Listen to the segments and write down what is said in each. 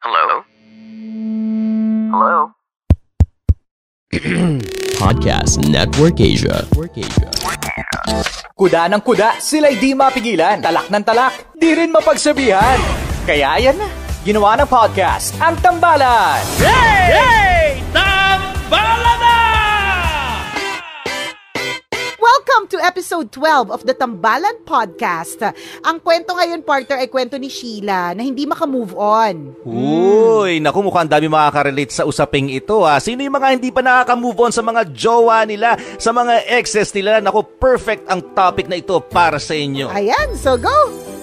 Hello? Hello? Podcast Network Asia. Network Asia. Kuda ng kuda, sila'y di mapigilan. Talak ng talak, di rin mapagsabihan. Kaya yan na, ginawa ng podcast, ang Tambalan. Hey! Tambala na! To episode 12 of the Tambalan Podcast. Ang kwento ngayon, partner, ay kwento ni Sheila na hindi makamove on. Uy, naku mukhang dami makaka-relate sa usaping ito ha. Sino yung mga hindi pa nakaka-move on sa mga jowa nila, sa mga exes nila? Naku, perfect ang topic na ito para sa inyo. Ayan, so go!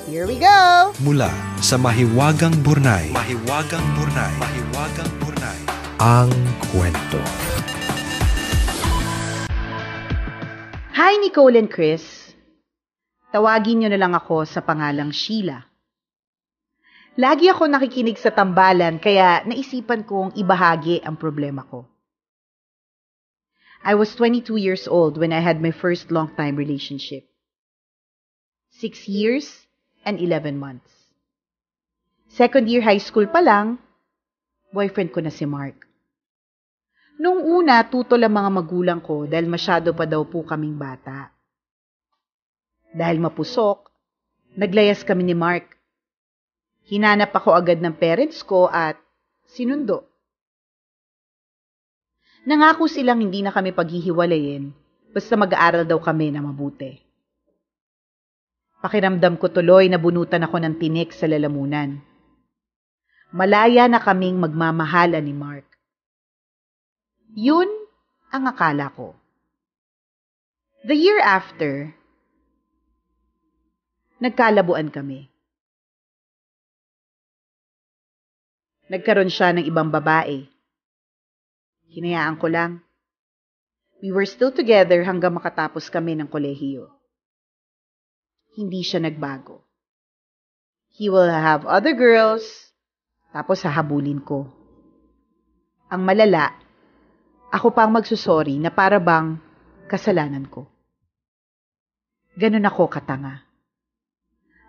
Here we go! mula sa Mahiwagang Burnay. Mahiwagang Burnay. Mahiwagang Burnay. Ang kwento. Hi, Nicole and Chris. Tawagin niyo na lang ako sa pangalang Sheila. Lagi ako nakikinig sa tambalan kaya naisipan kong ibahagi ang problema ko. I was 22 years old when I had my first long-time relationship. Six years and 11 months. Second year high school pa lang, boyfriend ko na si Mark. Nung una, tutol ang mga magulang ko dahil masyado pa daw po kaming bata. Dahil mapusok, naglayas kami ni Mark. Hinanap ako agad ng parents ko at sinundo. Nangako silang hindi na kami paghihiwalayin basta mag-aaral daw kami na mabuti. Pakiramdam ko tuloy na bunutan ako ng tinik sa lalamunan. Malaya na kaming magmamahala ni Mark. Yun ang akala ko. The year after, nagkalabuan kami. Nagkaroon siya ng ibang babae. Hinayaan ko lang. We were still together hanggang makatapos kami ng kolehiyo. Hindi siya nagbago. He will have other girls, tapos hahabulin ko. Ang malala, ako pang magsusorry na para bang kasalanan ko. Ganun ako katanga.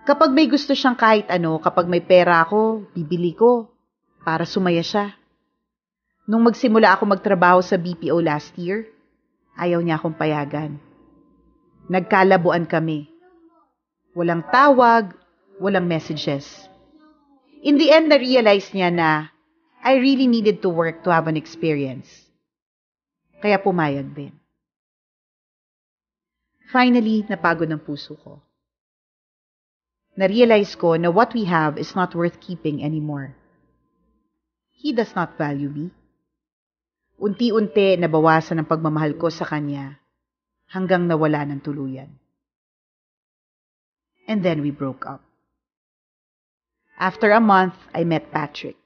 Kapag may gusto siyang kahit ano, kapag may pera ako, bibili ko para sumaya siya. Nung magsimula ako magtrabaho sa BPO last year, ayaw niya akong payagan. Nagkalabuan kami. Walang tawag, walang messages. In the end, na-realize niya na I really needed to work to have an experience. Kaya pumayag din. Finally, napagod ang puso ko. Na-realize ko na what we have is not worth keeping anymore. He does not value me. Unti-unti nabawasan ang pagmamahal ko sa kanya hanggang nawala ng tuluyan. And then we broke up. After a month, I met Patrick.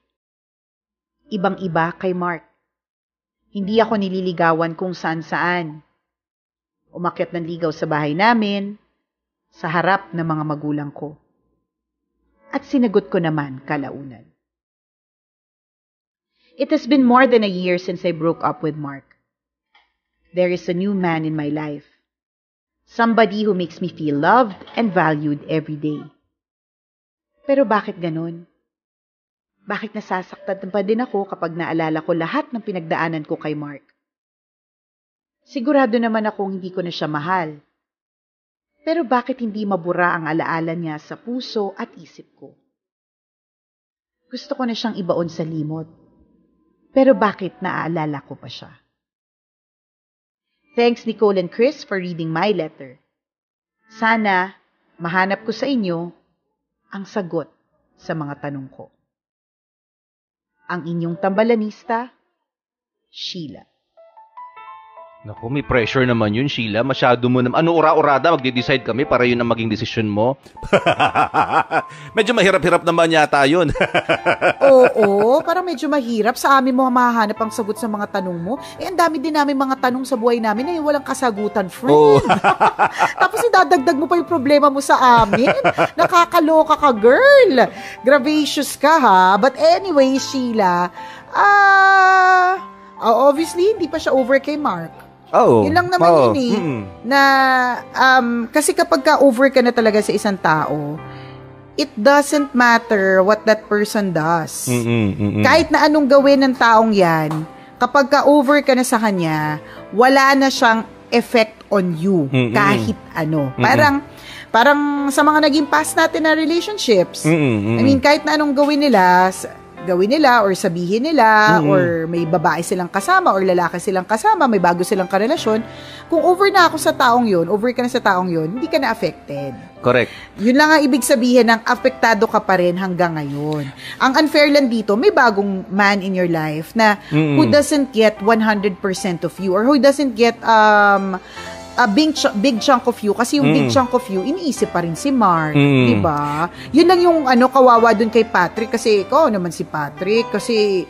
Ibang-iba kay Mark. Hindi ako nililigawan kung saan-saan. Umakyat ng ligaw sa bahay namin, sa harap ng mga magulang ko. At sinagot ko naman kalaunan. It has been more than a year since I broke up with Mark. There is a new man in my life. Somebody who makes me feel loved and valued every day. Pero bakit ganun? Bakit nasasaktan pa din ako kapag naalala ko lahat ng pinagdaanan ko kay Mark? Sigurado naman akong hindi ko na siya mahal. Pero bakit hindi mabura ang alaala niya sa puso at isip ko? Gusto ko na siyang ibaon sa limot. Pero bakit naaalala ko pa siya? Thanks Nicole and Chris for reading my letter. Sana mahanap ko sa inyo ang sagot sa mga tanong ko. Ang inyong tambalanista, Sheila. Naku, may pressure naman yun, Sheila. Masyado mo naman. Ano, ura-urada, magde-decide kami para yun ang maging desisyon mo. Medyo mahirap-hirap naman yata yun. Oo, parang medyo mahirap sa amin mo mahahanap ang sagot sa mga tanong mo. Eh, ang dami din namin mga tanong sa buhay namin na yung walang kasagutan, friend. Oo. Tapos idadagdag mo pa yung problema mo sa amin. Nakakaloka ka, girl. Gravacious ka, ha? But anyway, Sheila, ah... obviously, hindi pa siya over kay Mark. Oh. Yun lang naman oh. yun eh. Mm. Na, um, kasi kapag ka-over ka na talaga sa isang tao, it doesn't matter what that person does. Mm-hmm, mm-hmm. Kahit na anong gawin ng taong yan, kapag ka-over ka na sa kanya, wala na siyang effect on you. Mm-hmm. Kahit ano. Mm-hmm. Parang, parang sa mga naging past natin na relationships. Mm-hmm, mm-hmm. I mean, kahit na anong gawin nila, gawin nila or sabihin nila Mm-mm. or may babae silang kasama or lalaki silang kasama, may bago silang karelasyon, kung over na ako sa taong yun, over ka na sa taong yun, hindi ka na affected. Correct. Yun lang ang ibig sabihin ng apektado ka pa rin hanggang ngayon. Ang unfair lang dito, may bagong man in your life na who Mm-mm. doesn't get 100% of you or who doesn't get um a big, ch- big chunk of you kasi yung big Mm. chunk of you iniisip pa rin si Mark, Mm. 'di ba? Yun lang yung ano kawawa dun kay Patrick kasi ikaw naman si Patrick kasi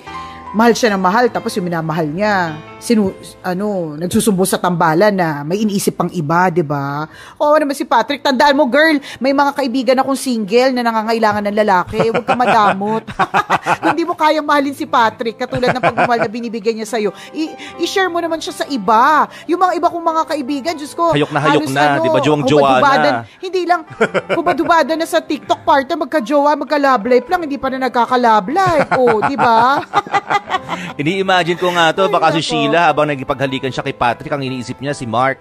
mahal siya ng mahal tapos yung minamahal niya sinu ano nagsusumbo sa tambalan na may iniisip pang iba 'di ba oo naman si Patrick tandaan mo girl may mga kaibigan akong single na nangangailangan ng lalaki huwag ka madamot kung di mo kayang mahalin si Patrick katulad ng pagmamahal na binibigay niya sa'yo i- i-share mo naman siya sa iba yung mga iba kong mga kaibigan Diyos ko Hayok na hayok halos na, di ba, juwang-jowa hubad-hubadan. na. hindi lang hubad-hubadan na sa TikTok party magka-jowa magka-love life lang hindi pa na nagkaka-love life oh di ba Ini-imagine ko nga to, Ay, baka si nako. Sheila habang nagipaghalikan siya kay Patrick, ang iniisip niya si Mark.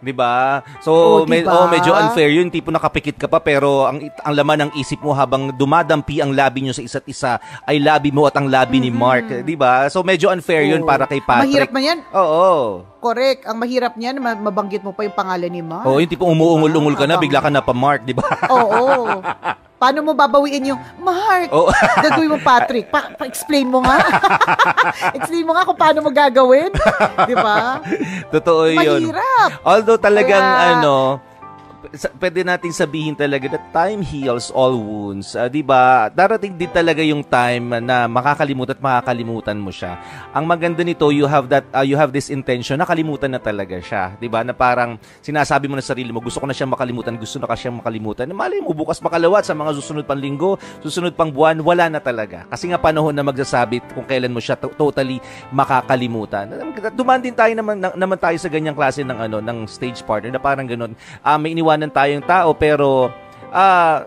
'Di ba? So, Oh, med- diba? oh, medyo unfair 'yun, tipo nakapikit ka pa pero ang ang laman ng isip mo habang dumadampi ang labi niyo sa isa't isa ay labi mo at ang labi ni Mark, 'di ba? So medyo unfair 'yun Oh. para kay Patrick. Mahirap man yan. Oo. Correct. Ang mahirap niyan, ma- mabanggit mo pa yung pangalan ni Mark. Oh, yung tipong umuungol-ungol ka na, bigla ka na pa Mark, 'di ba? Oo. Paano mo babawiin yung, Mark, Oo. gagawin mo Patrick. Pa- pa-explain mo nga. explain mo nga kung paano mo gagawin. Di ba? Totoo 'yun. Mahirap. Although talagang Kaya- ano, pwede natin sabihin talaga that time heals all wounds. Ah, 'Di ba? Darating din talaga yung time na makakalimutan at makakalimutan mo siya. Ang maganda nito, you have that ah, you have this intention na kalimutan na talaga siya, 'di ba? Na parang sinasabi mo na sa sarili mo, gusto ko na siyang makalimutan, gusto na ka siyang makalimutan. Malay mo bukas makalawat sa mga susunod pang linggo, susunod pang buwan, wala na talaga. Kasi nga panahon na magsasabi kung kailan mo siya to- totally makakalimutan. Dumaan din tayo naman na- naman tayo sa ganyang klase ng ano ng stage partner na parang ganun. Ah, may iniwanan tayong tao pero ah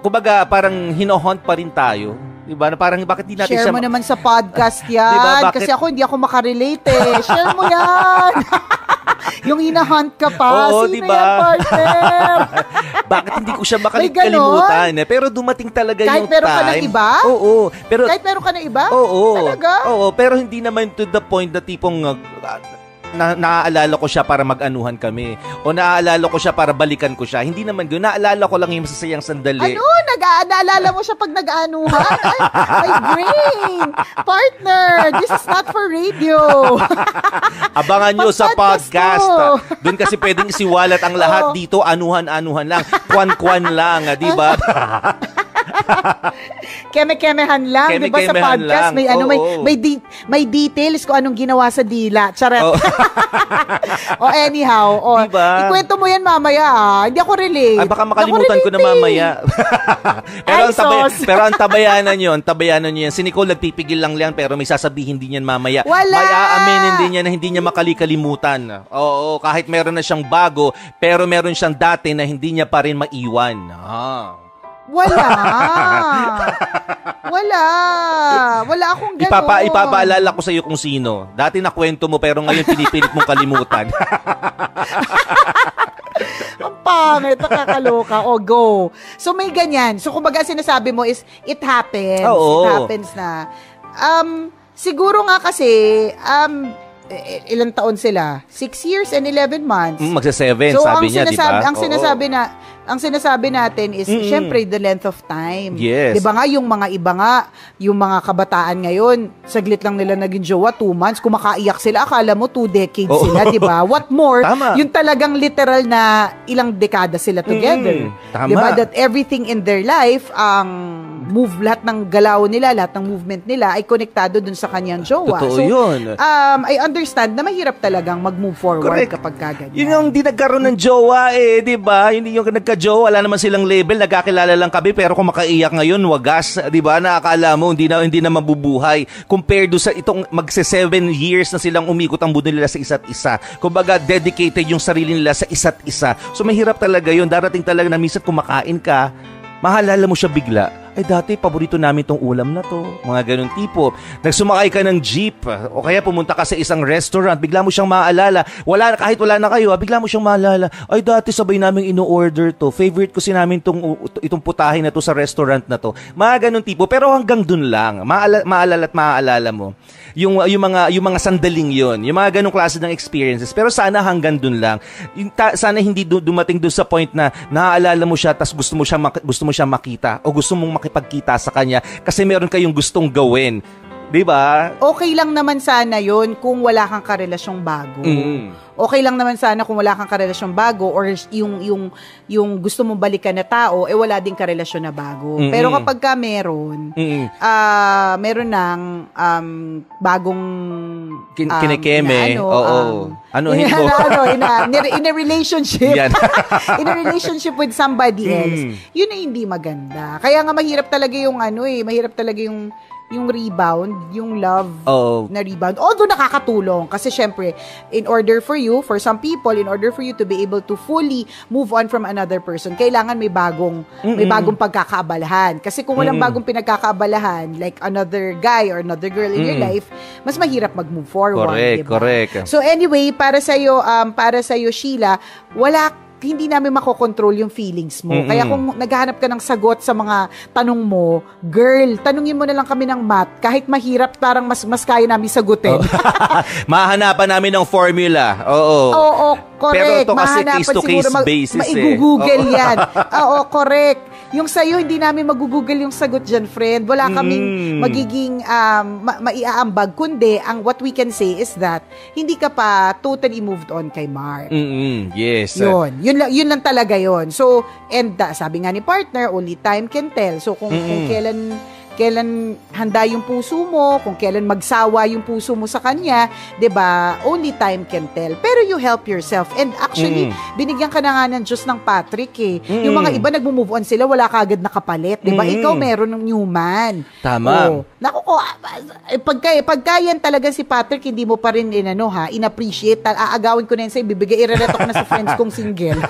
kumbaga parang hinohunt pa rin tayo. 'Di ba? Na parang bakit di natin Share siya mo naman sa podcast yan. Diba, bakit- Kasi ako hindi ako makarelate eh. Share mo yan. yung hinahunt ka pa. Oo, Sino diba? yan, partner? bakit hindi ko siya makalimutan eh? Pero dumating talaga Kahit yung meron ka time. ng iba? Oo, pero Kahit meron ka na iba? Oo. Talaga? Oo, pero hindi naman to the point na tipong uh, na naaalala ko siya para mag-anuhan kami o naaalala ko siya para balikan ko siya. Hindi naman ganoon. Naalala ko lang yung masasayang sandali. Ano? Nag naalala mo siya pag nag-aanuhan? Ay, my brain! Partner, this is not for radio. Abangan nyo sa podcast. Doon kasi pwedeng siwalat ang lahat Oo. dito. Anuhan-anuhan lang. Kwan-kwan lang. ah, Di ba? Keme-kemehan lang, 'di ba sa podcast lang. may ano may Oo. may di- may details kung anong ginawa sa dila. Charot. Oo. o anyhow, o Diba? ikwento mo 'yan mamaya. Ah. Hindi ako relate. Ay, baka makalimutan ko na eh. mamaya. pero, Ay, ang tabay- pero ang tabayanan yun, tabayanan niya yan. Si Nicole nagpipigil lang yan, pero may sasabihin din yan mamaya. Wala! May aaminin din niya na hindi niya makalikalimutan. Oo, kahit meron na siyang bago, pero meron siyang dati na hindi niya pa rin maiwan. Ah. Wala. Wala. Wala akong ganun. Ipapa, ipapaalala ko sa iyo kung sino. Dati na kwento mo, pero ngayon pinipilit mong kalimutan. Ang pangit, nakakaloka. O, go. So, may ganyan. So, kumbaga sinasabi mo is, it happens. Oo. It happens na. Um, siguro nga kasi, um, ilang taon sila? Six years and 11 months. Mm, Magsa-seven, So, sabi ang niya, di ba? ang Oo. sinasabi na, ang sinasabi natin is, Mm-mm. syempre, the length of time. Yes. Di ba nga, yung mga iba nga, yung mga kabataan ngayon, saglit lang nila naging jowa, two months, kumakaiyak sila, akala mo two decades Oo. sila, di ba? What more, Tama. yung talagang literal na ilang dekada sila together. Mm, tama. Di ba? That everything in their life, ang move, lahat ng galaw nila, lahat ng movement nila, ay konektado dun sa kanyang jowa. Totoo so, yun. Um, I understand na mahirap talagang mag-move forward Correct. kapag kaganyan. Yun yung di nagkaroon ng jowa eh, di ba? Hindi yung nagka-jowa, wala naman silang label, nagkakilala lang kami, pero kung makaiyak ngayon, wagas, di ba? Nakakala mo, hindi na, hindi na mabubuhay. Compared do sa itong magse seven years na silang umikot ang budo nila sa isa't isa. Kumbaga, dedicated yung sarili nila sa isa't isa. So, mahirap talaga yun. Darating talaga na minsan kumakain ka, mahalala mo siya bigla. Ay dati, paborito namin tong ulam na to. Mga ganun tipo. Nagsumakay ka ng jeep o kaya pumunta ka sa isang restaurant, bigla mo siyang maalala. Wala, kahit wala na kayo, ah, bigla mo siyang maalala. Ay dati sabay namin ino-order to. Favorite ko si namin tong, itong putahe na to sa restaurant na to. Mga ganun tipo. Pero hanggang dun lang. Maala, maalala at maaalala mo. Yung, yung, mga, yung mga sandaling yon Yung mga ganung klase ng experiences. Pero sana hanggang dun lang. Sana hindi du- dumating dun sa point na naaalala mo siya tas gusto mo siya, gusto mo siya makita o gusto mong makipagkita sa kanya kasi meron kayong gustong gawin. 'Di ba? Okay lang naman sana yon kung wala kang karelasyong bago. Mm. Okay lang naman sana kung wala kang karelasyong bago or yung yung yung gusto mong balikan na tao eh wala ding karelasyon na bago. Mm-mm. Pero kapag ka meron, Mm. ah meron ng um, bagong Kin- um, kinikeme. na ano, Oo. um, Ano, in, hindi mo- ano, in, a, in a relationship. In a relationship with somebody else. Mm. Yun ay hindi maganda. Kaya nga mahirap talaga yung ano eh, mahirap talaga yung yung rebound, yung love Oo. na rebound. Although nakakatulong kasi syempre in order for you, for some people, in order for you to be able to fully move on from another person, kailangan may bagong may Mm-mm. bagong pagkakaabalahan. Kasi kung walang Mm-mm. bagong pinagkakaabalahan like another guy or another girl in your Mm. life, mas mahirap mag-move forward, Correct, diba? correct. So anyway, para sa iyo um para sa iyo Sheila, wala hindi namin makokontrol yung feelings mo. Mm-mm. Kaya kung naghahanap ka ng sagot sa mga tanong mo, girl, tanungin mo na lang kami ng math. Kahit mahirap, parang mas mas kaya namin sagutin. Mahanapan namin ng formula. Oo. Oo, correct. Pero ito kasi case-to-case siguro, basis eh. Maigugugel Oo. yan. Oo, correct. Yung sa'yo, hindi namin magugugol yung sagot dyan, friend. Wala kaming Mm. magiging um, ma- maiaambag. Kundi, ang what we can say is that hindi ka pa totally moved on kay Mark. Mm-mm. Yes. Yun. Yun lang, yun lang talaga yun. So, and uh, sabi nga ni partner, only time can tell. So, kung, kung Mm-mm. kailan kailan handa yung puso mo, kung kailan magsawa yung puso mo sa kanya, 'di ba? Only time can tell. Pero you help yourself. And actually, Mm. binigyan ka na nga ng Diyos ng Patrick eh. Mm. Yung mga iba nagmo-move on sila, wala kagad nakapalit, 'di ba? Mm. Ikaw meron ng new man. Tama. Oh. Naku ko, ah, eh, pagka, pagka yan talaga si Patrick, hindi mo pa rin inano ha, inappreciate. Ta- Aagawin ko na yan sa'yo, bibigay, irereto ko na sa friends kong single.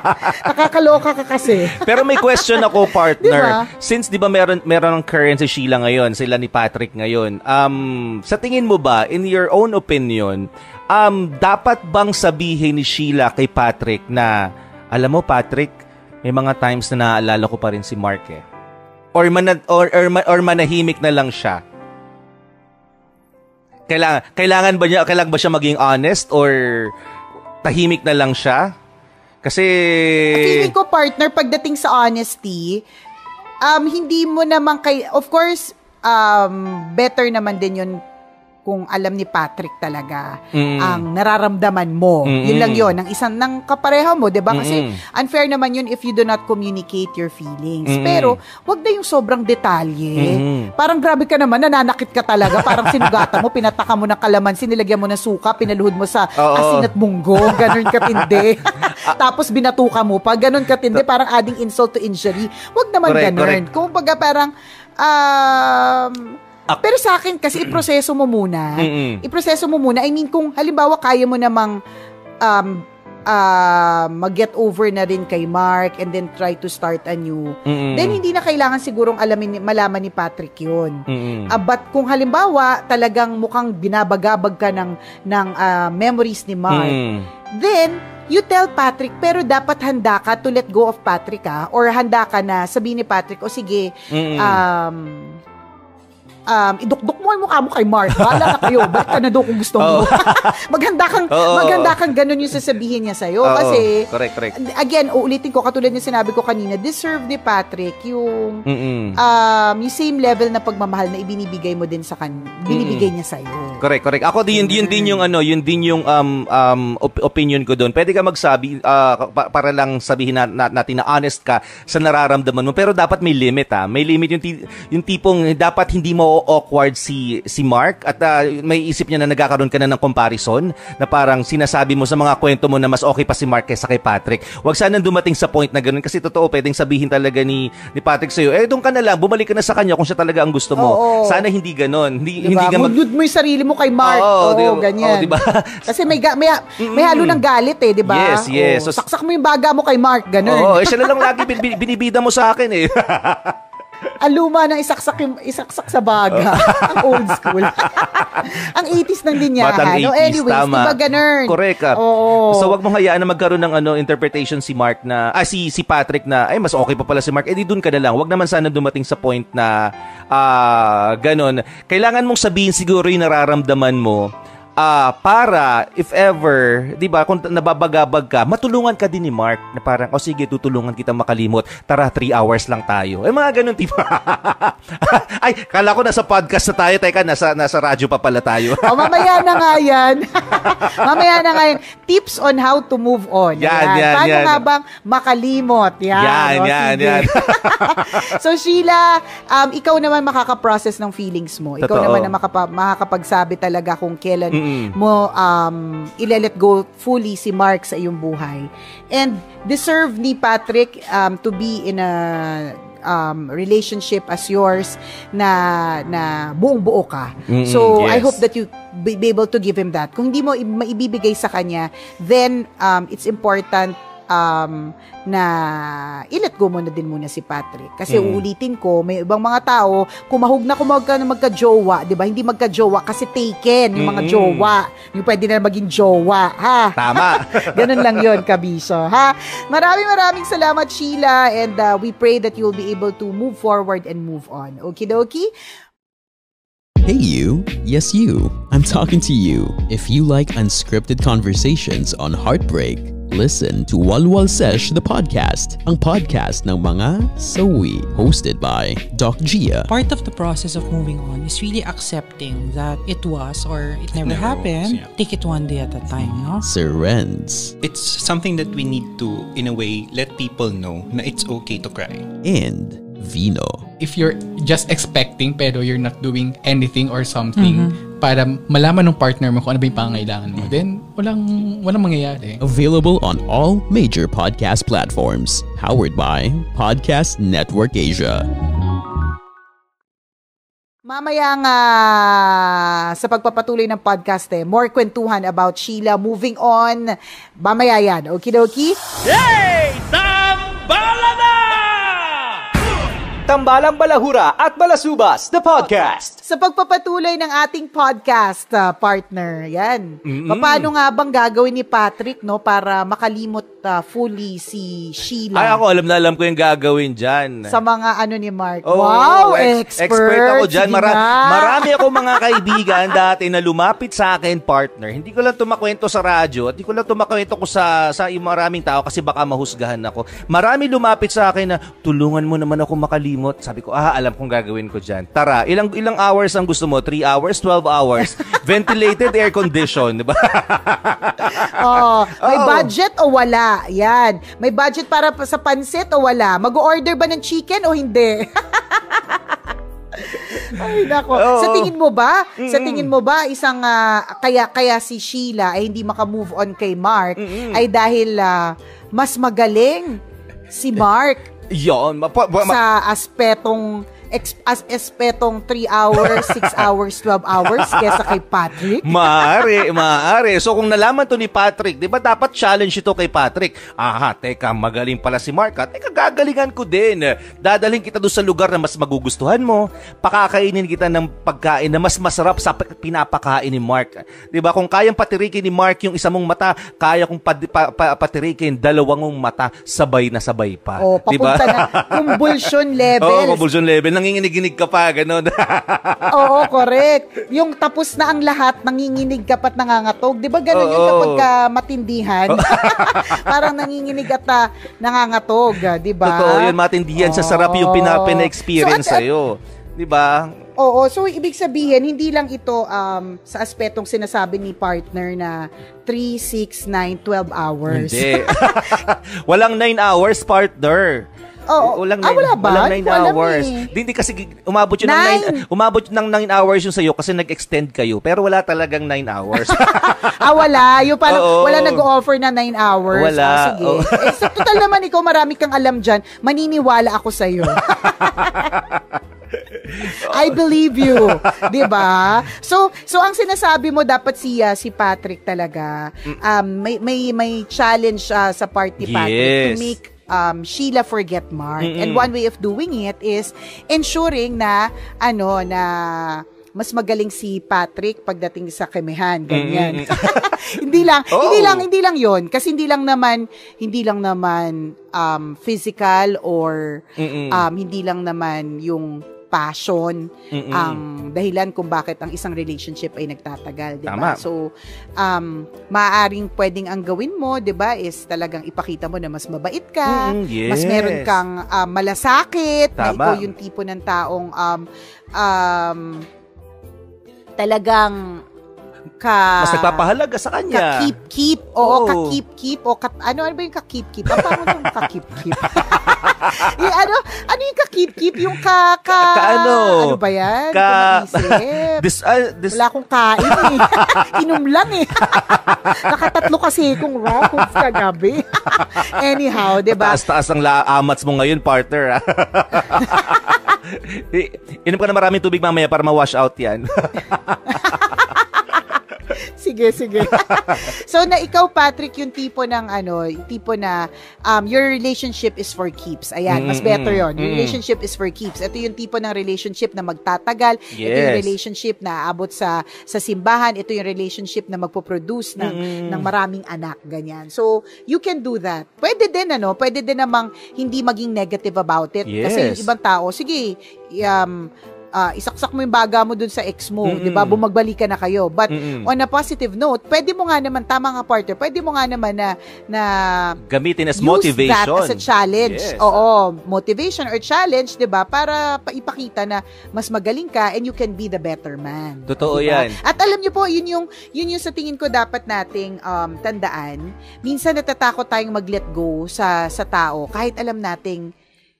Nakakaloka ka kasi. Pero may question ako, partner. Diba? Since 'di ba meron meron ng current si Sheila ngayon, sila ni Patrick ngayon. Um sa tingin mo ba in your own opinion, um dapat bang sabihin ni Sheila kay Patrick na alam mo Patrick, may mga times na naaalala ko pa rin si Mark eh. Or man or or, or manahimik na lang siya. Kailangan kailangan ba niya kailangan ba siya maging honest or tahimik na lang siya? Kasi Feeling ko, partner, pagdating sa honesty, um, hindi mo naman kay... Of course, um, better naman din yun kung alam ni Patrick talaga Mm. ang nararamdaman mo. Mm-mm. Yun lang yun, ng isang ng kapareha mo, 'di ba? Kasi Mm-mm. unfair naman yun if you do not communicate your feelings. Mm-mm. Pero wag na yung sobrang detalye. Mm-mm. Parang grabe ka naman, nananakit ka talaga. Parang sinugatan mo, pinataka mo ng kalamansi, nilagyan mo ng suka, pinaluhod mo sa Oo. asin at munggo. Ganun katindi. Tapos binatuka mo pa. Ganun katindi. Parang adding insult to injury. Wag naman Correct, ganun. correct. Kung baga parang, um, Ak- pero sa akin, kasi iproseso mo muna. Mm-mm. Iproseso mo muna. I mean, kung halimbawa kaya mo namang um, uh, mag-get over na rin kay Mark and then try to start anew, Mm-mm. then hindi na kailangan sigurong alamin, ni- malaman ni Patrick yun. Mm-mm. Ah, but kung halimbawa talagang mukhang binabagabag ka ng, ng ah, memories ni Mark, Mm. then you tell Patrick pero dapat handa ka to let go of Patrick ha or handa ka na sabihin ni Patrick o sige Mm-mm. um um, idukduk mo ang mukha mo kay Mark. Bahala na kayo. Balik ka na doon kung gusto mo. Oo. maghanda kang, Oo. maghanda kang ganun yung sasabihin niya sa'yo. Oo. Kasi, correct, correct. again, uulitin ko, katulad yung sinabi ko kanina, deserve ni Patrick yung Mm-mm. um, yung same level na pagmamahal na ibinibigay mo din sa kan binibigay niya sa iyo. Correct, correct. Ako yun, yun din yung ano, yun din yung um um op- opinion ko doon. Pwede ka magsabi ah, pa- para lang sabihin na, na- natin na honest ka sa nararamdaman mo, pero dapat may limit ah. May limit yung ti- yung tipong dapat hindi mo na-awkward si si Mark at ah, may isip niya na nagkakaroon ka na ng comparison na parang sinasabi mo sa mga kwento mo na mas okay pa si Mark kaysa kay Patrick. Huwag sana dumating sa point na ganun kasi totoo pwedeng sabihin talaga ni ni Patrick sa'yo, eh doon ka na lang, bumalik ka na sa kanya kung siya talaga ang gusto mo. Oo. Sana hindi ganun. Hindi, Diba? hindi ka mag... Mo yung sarili mo kay Mark. Oo, Oo, di- ganyan. oo, diba? Kasi may, ga- may, may halo ng galit eh, di ba? Yes, yes. Oo. So- saksak mo yung baga mo kay Mark, ganun. Oo, eh, siya na lang lagi bin- bin- binibida mo sa akin eh. Ang luma ng isaksak, yung, isaksak sa baga. Ang old school. Ang 80s ng linyahan. Batang 80s, no, anyways, tama. di ba ganun? Correct ka. Oo. So wag mo hayaan na magkaroon ng ano interpretation si Mark na ah si si Patrick na ay mas okay pa pala si Mark. Eh di doon ka na lang. Wag naman sana dumating sa point na ah ganun. Kailangan mong sabihin siguro yung nararamdaman mo ah para if ever, 'di ba, kung nababagabag ka, matulungan ka din ni Mark na parang oh sige, tutulungan kita makalimot. Tara, 3 hours lang tayo. Eh mga ganun tipo. ay, kala ko nasa podcast na tayo, teka, nasa nasa radyo pa pala tayo. O, mamaya na nga yan. mamaya na nga yan. Tips on how to move on. Yan, yan, Paano yan. nga bang makalimot? Yan. Yan, o, yan, sige. yan. so, Sheila, um, ikaw naman makaka-process ng feelings mo. Ikaw Totoo. naman na makapa- makakapagsabi talaga kung kailan Mm-mm. mo um, ile-let go fully si Mark sa iyong buhay. And deserve ni Patrick um, to be in a um, relationship as yours na na buong-buo ka. Mm-mm, so I yes. hope that you be, be able to give him that. Kung hindi mo i- maibibigay sa kanya, then um, it's important um, na i-let go mo na din muna si Patrick. Kasi Mm. uulitin ko, may ibang mga tao, kumahog na kumahog ka na magka-jowa, di ba? Hindi magka-jowa kasi taken yung mga Mm. jowa. Yung pwede na maging jowa, ha? Tama. Ganun lang yon kabiso, ha? Maraming maraming salamat, Sheila, and uh, we pray that you'll be able to move forward and move on. Okie dokie? Hey, you. Yes, you. I'm talking to you. If you like unscripted conversations on heartbreak, listen to Walwal Sesh the podcast, ang podcast ng mga sawi, hosted by Doc Gia. part of the process of moving on is really accepting that it was or it never, never happened. was, yeah. Take it one day at a time, no? Sir Renz It's something that we need to, in a way, let people know na it's okay to cry. and Vino. if you're just expecting pero you're not doing anything or something para malaman ng partner mo kung ano ba yung pangangailangan mo, then walang, walang mangyayari. Available on all major podcast platforms. Powered by Podcast Network Asia. Mamaya nga sa pagpapatuloy ng podcast eh, more kwentuhan about Sheila moving on. Mamaya yan. Okie-dokie? Yay! Tambala na! Tambalang Balahura at Balasubas, the podcast. Sa pagpapatuloy ng ating podcast uh, partner, yan. Paano nga bang gagawin ni Patrick no para makalimot uh, fully si Sheila Ay, ako alam na alam ko yung gagawin dyan. sa mga ano ni Mark? Oo, wow, ex- expert. ako dyan. Mara- marami ako mga kaibigan dati na lumapit sa akin, partner. Hindi ko lang tumakwento sa radyo at hindi ko lang tumakwento ko sa, sa maraming tao kasi baka mahusgahan ako. Marami lumapit sa akin na tulungan mo naman ako makalimot. Sabi ko, ah, alam kong gagawin ko dyan. Tara, ilang ilang hours ang gusto mo? 3 hours? 12 hours? Ventilated air condition, di ba? Oh, may Oo. budget o wala? Yan. May budget para pa- sa pansit o wala? Mag-order ba ng chicken o hindi? Ay, nako. Oo. Sa tingin mo ba? Sa tingin mo ba isang ah, kaya kaya si Sheila ay hindi maka-move on kay Mark ay dahil ah, mas magaling si Mark Yon. Ma- pa- sa aspetong ex, as espetong 3 hours, 6 hours, 12 hours kesa kay Patrick? Maaari, maaari. So kung nalaman to ni Patrick, di ba dapat challenge ito kay Patrick? Aha, teka, magaling pala si Mark. ha? Teka, gagalingan ko din. Dadalhin kita doon sa lugar na mas magugustuhan mo. Pakakainin kita ng pagkain na mas masarap sa pinapakain ni Mark. Di ba? Kung kayang patirikin ni Mark yung isa mong mata, kaya kong pad- pa- pa- patirikin dalawang mong mata, sabay na sabay pa. O, Di ba? papunta na convulsion levels. Oo, convulsion level. Nanginginig-ginig ka pa, ganun. Oo, correct. Yung tapos na ang lahat, nanginginig ka pa't nangangatog. Di ba ganun yun Oo. kapag ka matindihan? Parang nanginginig at ah, nangangatog, ah, di ba? Totoo yun, matindihan sa sarap yung pina, Oo. pina-experience So, at- at- sa'yo. Di ba? Oo, so ibig sabihin, hindi lang ito um, sa aspetong sinasabi ni partner na 3, 6, 9, 12 hours. Hindi. Walang 9 hours, partner. Oo. Walang Ah, nine, wala ba? Walang Hindi nine ko alam hours. eh. Di, di kasi umabot yun ng Nine. nine, umabot ng nine hours yung sa'yo kasi nag-extend kayo. Pero wala talagang nine hours. ah, wala. Yung parang, Oo. wala nag-offer na 9 hours. Wala. Ah, sige. Oo. eh, sa total naman, ikaw marami kang alam dyan. Maniniwala ako sa'yo. I believe you. 'Di ba? So, so ang sinasabi mo dapat siya si Patrick talaga. Um may may may challenge siya sa party Patrick to Yes. make um, Sheila forget Mark. Mm-mm. And one way of doing it is ensuring na ano na mas magaling si Patrick pagdating sa kemehan, ganyan. hindi lang, Oo. hindi lang, hindi lang 'yon kasi hindi lang naman hindi lang naman um, physical or Mm-mm. um, hindi lang naman yung passion Mm-mm. ang dahilan kung bakit ang isang relationship ay nagtatagal, 'di ba? So, um maaaring pwedeng ang gawin mo, 'di ba, is talagang ipakita mo na mas mabait ka, Mm, mas yes. meron kang um, malasakit, na Tama. ikaw yung tipo ng taong um um talagang ka Mas nagpapahalaga sa kanya. ka-keep keep oo Oo. ka-keep keep o kat, ano ano ba yung ka-keep keep ang paano yung ka-keep keep yung ano ano yung ka-keep keep yung ka ka, Ka-ano? ano ba yan Ka-. This, ah, this, wala akong kain eh inom lang eh nakatatlo kasi kung raw kung kagabi anyhow di ba Taas-taas ang la- amats mo ngayon, partner. ah. Inom ka na maraming tubig mamaya para ma-wash out yan. sige, sige. so na ikaw Patrick yung tipo ng ano, tipo na um your relationship is for keeps. Ayan, mas Mm, better 'yon. Your relationship is for keeps. Ito yung tipo ng relationship na magtatagal. Ito yung Yes. relationship na aabot sa sa simbahan. Ito yung relationship na magpo-produce ng Mm. ng maraming anak, ganyan. So, you can do that. Pwede din ano, pwede din namang hindi maging negative about it kasi yung Yes. ibang tao, sige, um ah, isaksak mo yung baga mo dun sa ex mo, Mm-mm. 'di ba? Bumagbalikan na kayo. But Mm-mm. on a positive note, pwede mo nga naman tama nga partner, pwede mo nga naman na na Gamitin as use motivation. that as a challenge. Yes. Oo, motivation or challenge, 'di ba? Para pa- ipakita na mas magaling ka and you can be the better man. Totoo 'Di ba? yan. At alam niyo po, yun yung yun yung sa tingin ko dapat nating um, tandaan. Minsan natatakot tayong mag-let go sa sa tao kahit alam nating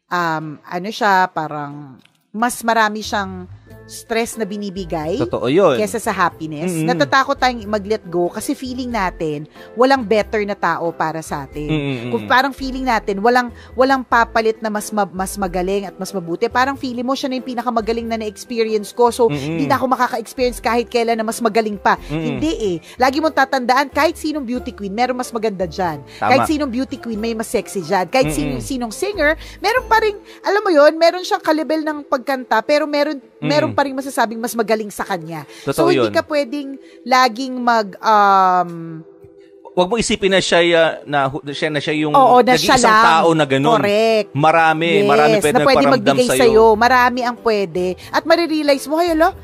um, ano siya, parang mas marami siyang stress na binibigay Totoo yun. kesa sa happiness. Mm-mm. Natatakot tayong mag-let go kasi feeling natin walang better na tao para sa atin. Mm-mm. Kung parang feeling natin walang walang papalit na mas ma- mas magaling at mas mabuti. Parang feeling mo siya na yung pinakamagaling na na-experience ko. So Mm-mm. hindi na ako makaka-experience kahit kailan na mas magaling pa. Mm-mm. Hindi eh. Lagi mong tatandaan kahit sinong beauty queen, meron mas maganda diyan. Tama. Kahit sinong beauty queen, may mas sexy diyan. Kahit Mm-mm. sinong sinong singer, meron pa ring alam mo 'yon, meron siyang kalibel ng pagkanta pero meron meron pa ring masasabing mas magaling sa kanya. so Totoo hindi yun. ka pwedeng laging mag um Huwag mo isipin na siya ya- na siya na siya yung Oo, na siya nag-iisang lang. tao na ganun. Correct. Marami, yes, marami pwede na pwede magbigay sa'yo. sa'yo. Marami ang pwede. At marirealize mo, ala,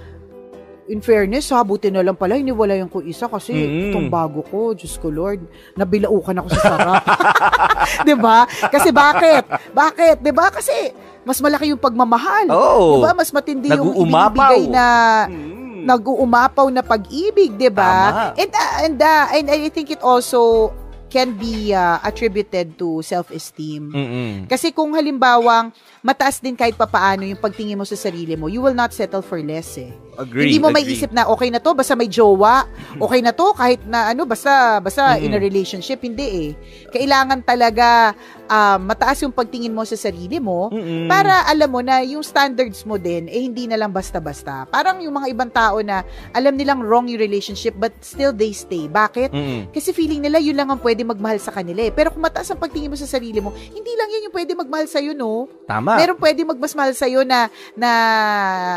in fairness ha, buti na lang pala, iniwala yung ko isa kasi Mm. itong bago ko, Diyos ko Lord, nabilaukan ako sa sarap. 'Di ba? Kasi bakit? Bakit? 'Di ba? Kasi mas malaki yung pagmamahal. Oo. 'Di ba? Mas matindi yung ibinibigay na Mm. nag-uumapaw na pag-ibig, 'di ba? And uh, and uh, and I think it also can be uh, attributed to self-esteem. Mm-mm. Kasi kung halimbawang mataas din kahit papaano yung pagtingin mo sa sarili mo, you will not settle for less eh. Agree, Hindi mo agree. maiisip na okay na to basta may jowa, okay na to kahit na ano basta basta Mm-mm. in a relationship hindi eh. Kailangan talaga um, mataas yung pagtingin mo sa sarili mo Mm-mm. para alam mo na yung standards mo din eh hindi na lang basta-basta. Parang yung mga ibang tao na alam nilang wrong yung relationship but still they stay. Bakit? Mm-mm. Kasi feeling nila yun lang ang pwede magmahal sa kanila eh. Pero kung mataas ang pagtingin mo sa sarili mo, hindi lang yan yung pwede magmahal sa'yo, no? Tama. Meron pwede magmasmahal sa'yo na, na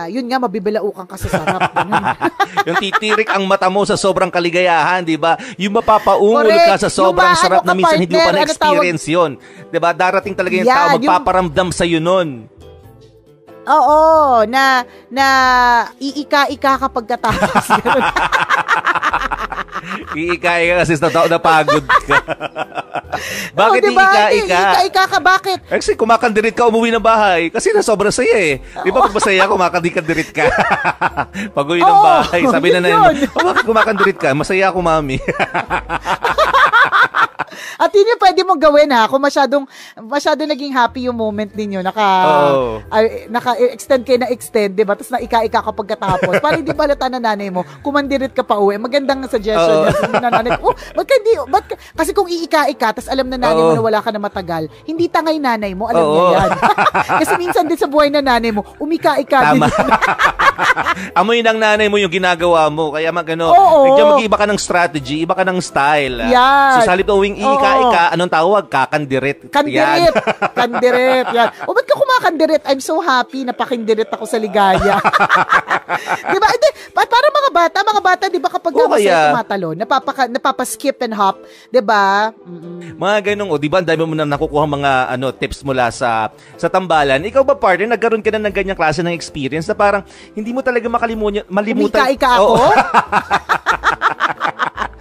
yun nga, mabibilaukan ka sa sarap. Yung titirik ang mata mo sa sobrang kaligayahan, 'di ba? Yung mapapaungol Correct. ka sa sobrang Yung sarap na minsan hindi mo pa partner, ano na-experience 'yon. 'Di ba? Darating talaga yung Yan, tao yung- magpaparamdam sa iyo noon. Oo, na, na iika-ika kapag katapos. Ganun. Iikay ka kasi na napagod ka. Bakit Oo, diba? iika-ika? Iika-ika ka, bakit? Eh, Kasi kumakandirit ka umuwi ng bahay. Kasi na sobrang saya eh. Di ba pag masaya, kumakandirit ka. pag uwi ng bahay, sabi na na yun. oh, bakit kumakandirit ka? Masaya ako, mami. At yun yung pwede mong gawin ha. Kung masyadong, masyadong naging happy yung moment ninyo, naka, Oo. ay, naka-extend kayo na extend, di ba? Tapos na ika-ika kapag katapos. Para hindi balata na nanay mo, kumandirit ka pa uwi. Magandang suggestion yan. Sabi na nanay oh, ba't ka hindi, ba't ka, kasi kung iika-ika, tapos alam na nanay mo Oo. na wala ka na matagal, hindi tangay nanay mo, alam niya Oo. yan. kasi minsan din sa buhay na nanay mo, umika-ika din. Amoy ng nanay mo yung ginagawa mo. Kaya mag, ano, Oo. medyo mag-iba ka ng strategy, iba ka ng style. ah. Yan. So, sa halip na uwing ika-ika, anong tawag? Kakandirit. Kandirit. Yan. Kandirit. Yan. O ba't ka kumakandirit? I'm so happy na pakindirit ako sa ligaya. di ba? Hindi, pa- para mga bata, mga bata, di ba kapag masaya kaya- tumatalon, napapaka, napapaskip and hop, di ba? Mm-mm. Mga ganong, o di ba, ang dami mo na nakukuha mga ano, tips mula sa sa tambalan. Ikaw ba, partner, nagkaroon ka na ng ganyang klase ng experience na parang hindi mo talaga makalimutan, malimutan. Umika-ika ako?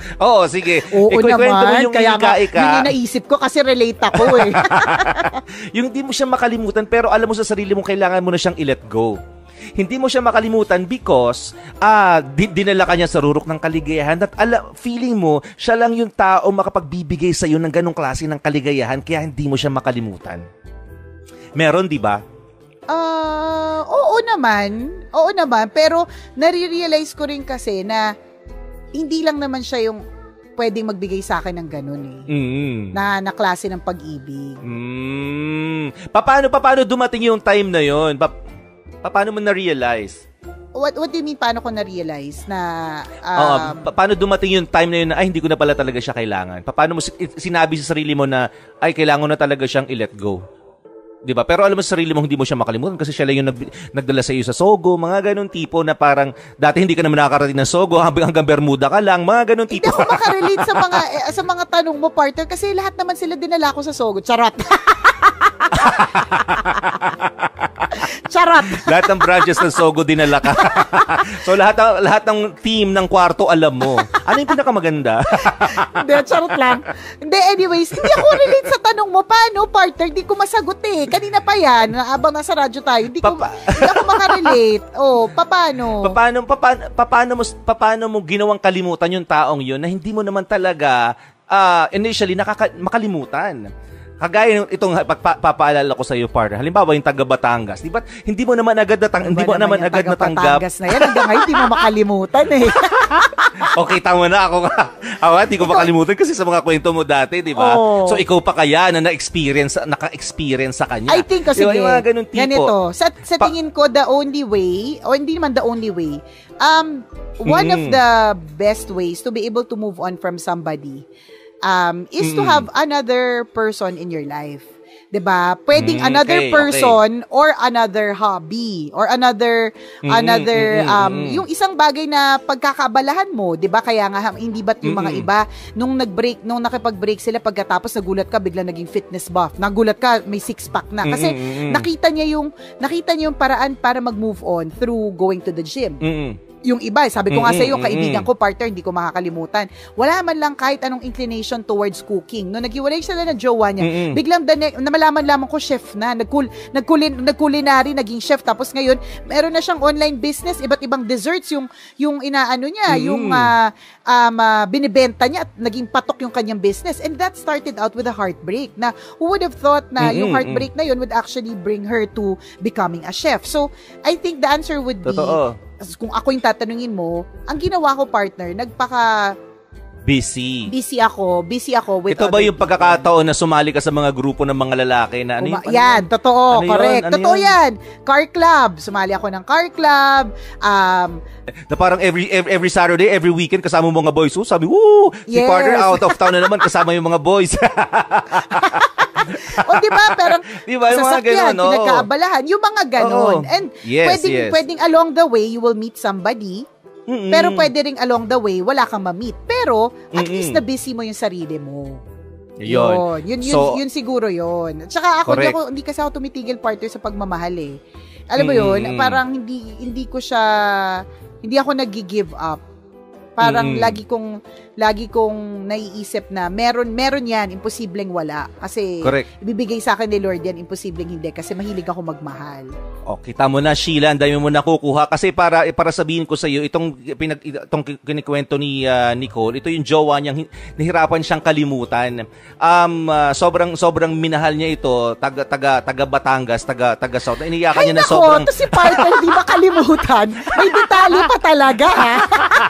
Oo, sige. Oo mo naman. yung Kaya nga, yun yung naisip ko kasi relate ako eh. yung hindi mo siya makalimutan pero alam mo sa sarili mo kailangan mo na siyang i-let go. Hindi mo siya makalimutan because ah di- dinala ka niya sa rurok ng kaligayahan at ala, feeling mo siya lang yung tao makapagbibigay sa iyo ng ganong klase ng kaligayahan kaya hindi mo siya makalimutan. Meron, di ba? Ah, oo naman. Oo naman. Pero, nare-realize ko rin kasi na hindi lang naman siya yung pwedeng magbigay sa akin ng ganun eh. Mm. Na, na klase ng pag-ibig. Mm. Paano paano dumating yung time na yon? Pa, paano mo na-realize? What, what do you mean paano ko na-realize na Oo, um, pa- paano dumating yung time na yun na ay hindi ko na pala talaga siya kailangan? Pa- Paano mo si- sinabi sa sarili mo na ay kailangan na talaga siyang i-let go? 'Di ba? Pero alam mo sa sarili mo hindi mo siya makalimutan kasi siya lang yung nag- nagdala sa iyo sa Sogo, mga ganun tipo na parang dati hindi ka naman nakakarating ng Sogo, hanggang, hanggang Bermuda ka lang, mga ganun hindi tipo. ako makarelate sa mga eh, sa mga tanong mo partner kasi lahat naman sila dinala ko sa Sogo. Charot. Charot. lahat ng branches ng Sogo dinala ka. So lahat ng, lahat ng team ng kwarto alam mo. Ano yung pinakamaganda? Hindi, charot lang. Hindi, anyways, hindi ako relate sa tanong mo. Paano, partner? Hindi ko masagot eh. Kanina pa yan, na- habang nasa radyo tayo. Hindi, ko, hindi ako makarelate. Oh, paano? paano, paano, paano, mo, paano mo ginawang kalimutan yung taong yun na hindi mo naman talaga ah, initially nakaka- makalimutan? Kagaya ng itong pagpa- papaalala ko sa iyo, partner. Halimbawa, yung taga Batangas. Di ba? Hindi mo naman agad natang, hindi mo naman agad natanggap. Batangas na yan. Hanggang ngayon, hindi mo makalimutan eh. okay, tama na ako. Ako hindi ko makalimutan kasi sa mga kwento mo dati, di ba? Oo. So, ikaw pa kaya na na-experience, naka-experience sa kanya. I think kasi, Di ba? Yung mga ganun tipo. ganito, sa, sa tingin ko, the only way, o hindi naman the only way, um, one of Mm. the best ways to be able to move on from somebody um, is to Mm. have another person in your life. 'Di ba? Pwedeng Mm, another okay, person or another hobby or another Mm, another mm, mm, um mm. yung isang bagay na pagkakabalahan mo, 'di ba? Kaya nga hindi ba't yung mga Mm-mm. iba nung nag-break nung nakipag-break sila pagkatapos nagulat ka bigla naging fitness buff. Nagulat ka may six pack na kasi Mm, mm, mm. nakita niya yung nakita niya yung paraan para mag-move on through going to the gym Mm-mm. Yung iba, sabi ko nga Mm-mm, sa iyo, kaibigan mm-mm. ko, partner, hindi ko makakalimutan. Wala man lang kahit anong inclination towards cooking. No naghiwalay sila ng jowa niya, Mm-mm. biglang the ne- na malaman lamang ko chef na, nagkul nagkulin nagculinary, naging chef tapos ngayon meron na siyang online business, iba't ibang desserts yung yung inaano niya, Mm. yung ah, um, ah, binibenta niya at naging patok yung kanyang business. And that started out with a heartbreak. Na who would have thought na yung Mm-mm, heartbreak na yun would actually bring her to becoming a chef. So, I think the answer would be Totoo. Kung ako yung tatanungin mo, ang ginawa ko partner, nagpaka Busy. busy ako, busy ako with Ito ba yung pagkakataon na sumali ka sa mga grupo ng mga lalaki na ano Uma- yung- yan, totoo, Ano yun? correct. Ano totoo yun? yan. Car club. Sumali ako ng car club. Um, Na parang every, every every Saturday, every weekend kasama mo mga boys. Oh, sabi, woo! Si Yes. partner out of town na naman kasama yung mga boys. o di ba, parang Di ba, yung mga sasakyan, ganun, oo. pinagkaabalahan, yung mga ganon. Oo. And Yes, pwedeng, yes. pwedeng along the way, you will meet somebody, Mm-mm. pero pwede ring along the way, wala kang ma-meet. Pero, at Mm-mm. least na busy mo yung sarili mo. Yun. Yun, yun, So- yun siguro yun. At saka ako, Correct. ako, hindi kasi ako tumitigil partner sa pagmamahal eh. Alam mo yun, Mm. parang hindi hindi ko siya, hindi ako nag-give up Parang Mm. lagi kong lagi kong naiisip na meron meron 'yan, imposibleng wala kasi Correct. ibibigay sa akin ni Lord 'yan, imposibleng hindi kasi mahilig ako magmahal. O, kita mo na, Sheila, ang dami mo nakukuha. Kasi para, para sabihin ko sa iyo, itong, pinag, itong kinikwento ni ah, Nicole, ito yung jowa niyang, hi- nahirapan siyang kalimutan. Um, ah, sobrang, sobrang minahal niya ito, taga, taga, taga Batangas, taga, taga South. Iniyakan Ay niya na nako, sobrang... to si partner, di makalimutan. May detalye pa talaga, ha?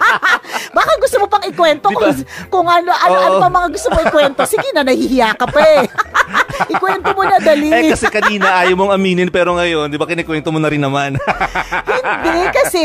Baka gusto mo pang ikwento kung, kung ano, ano, ano Oo. pa mga gusto mo ikwento. Sige na, nahihiya ka pa eh. ikwento mo na dali. Eh, kasi kanina ayaw mong aminin, pero ngayon, di ba, kinikwento mo na rin naman. Hindi, kasi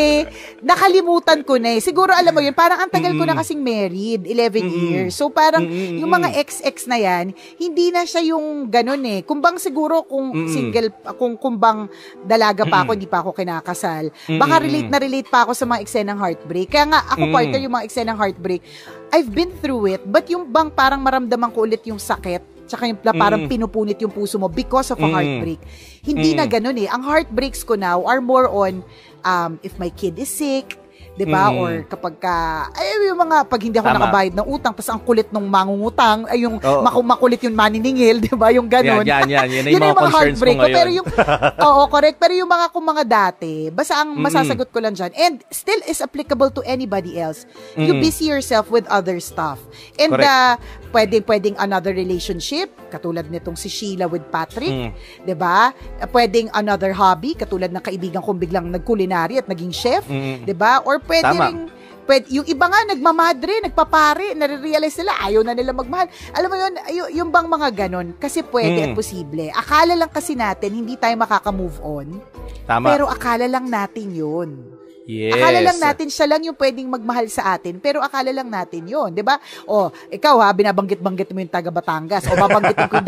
nakalimutan ko na eh. Siguro, alam mo yun, parang ang tagal ko na kasing married, 11 years. So, parang Mm-mm. yung mga ex-ex na yan, hindi na siya yung ganun eh. Kumbang siguro kung Mm-mm. single, kung kumbang dalaga pa ako, hindi pa ako kinakasal, baka relate na relate pa ako sa mga eksenang heartbreak. Kaya nga, ako Mm. partner yung mga eksenang heartbreak, I've been through it, but yung bang parang maramdaman ko ulit yung sakit, tsaka yung parang Mm. pinupunit yung puso mo because of a Mm. heartbreak. Hindi Mm. na ganun eh. Ang heartbreaks ko now are more on um, if my kid is sick, 'di ba? Mm. Or kapag ka ay yung mga pag hindi ako Tama. nakabayad ng utang, tapos ang kulit nung mangungutang, ay yung Oo. maku- makulit yung maniningil, 'di ba? Yung ganun. Yan, yan, yan. Yan na Yun yung mga heartbreak ko. ngayon. Pero yung, oo, correct. Pero yung mga kung mga dati, basta ang masasagot ko lang dyan, and still is applicable to anybody else, you Mm-mm. busy yourself with other stuff. And Correct. uh, pwedeng, pwedeng another relationship, katulad nitong si Sheila with Patrick, Mm. 'di ba? Pwedeng another hobby, katulad ng kaibigan kong biglang nagkulinary at naging chef, Mm. 'di ba? Or pwede Tama. ring pwede, yung iba nga nagmamadre, nagpapare, nare-realize nila ayaw na nila magmahal. Alam mo yun, yung, yung bang mga ganun, kasi pwede Mm. at posible. Akala lang kasi natin, hindi tayo makaka-move on. Tama. Pero akala lang natin yun. Yes. Akala lang natin siya lang yung pwedeng magmahal sa atin, pero akala lang natin yun, 'di ba? O, ikaw ha, binabanggit-banggit mo yung taga Batangas o babanggitin ko yung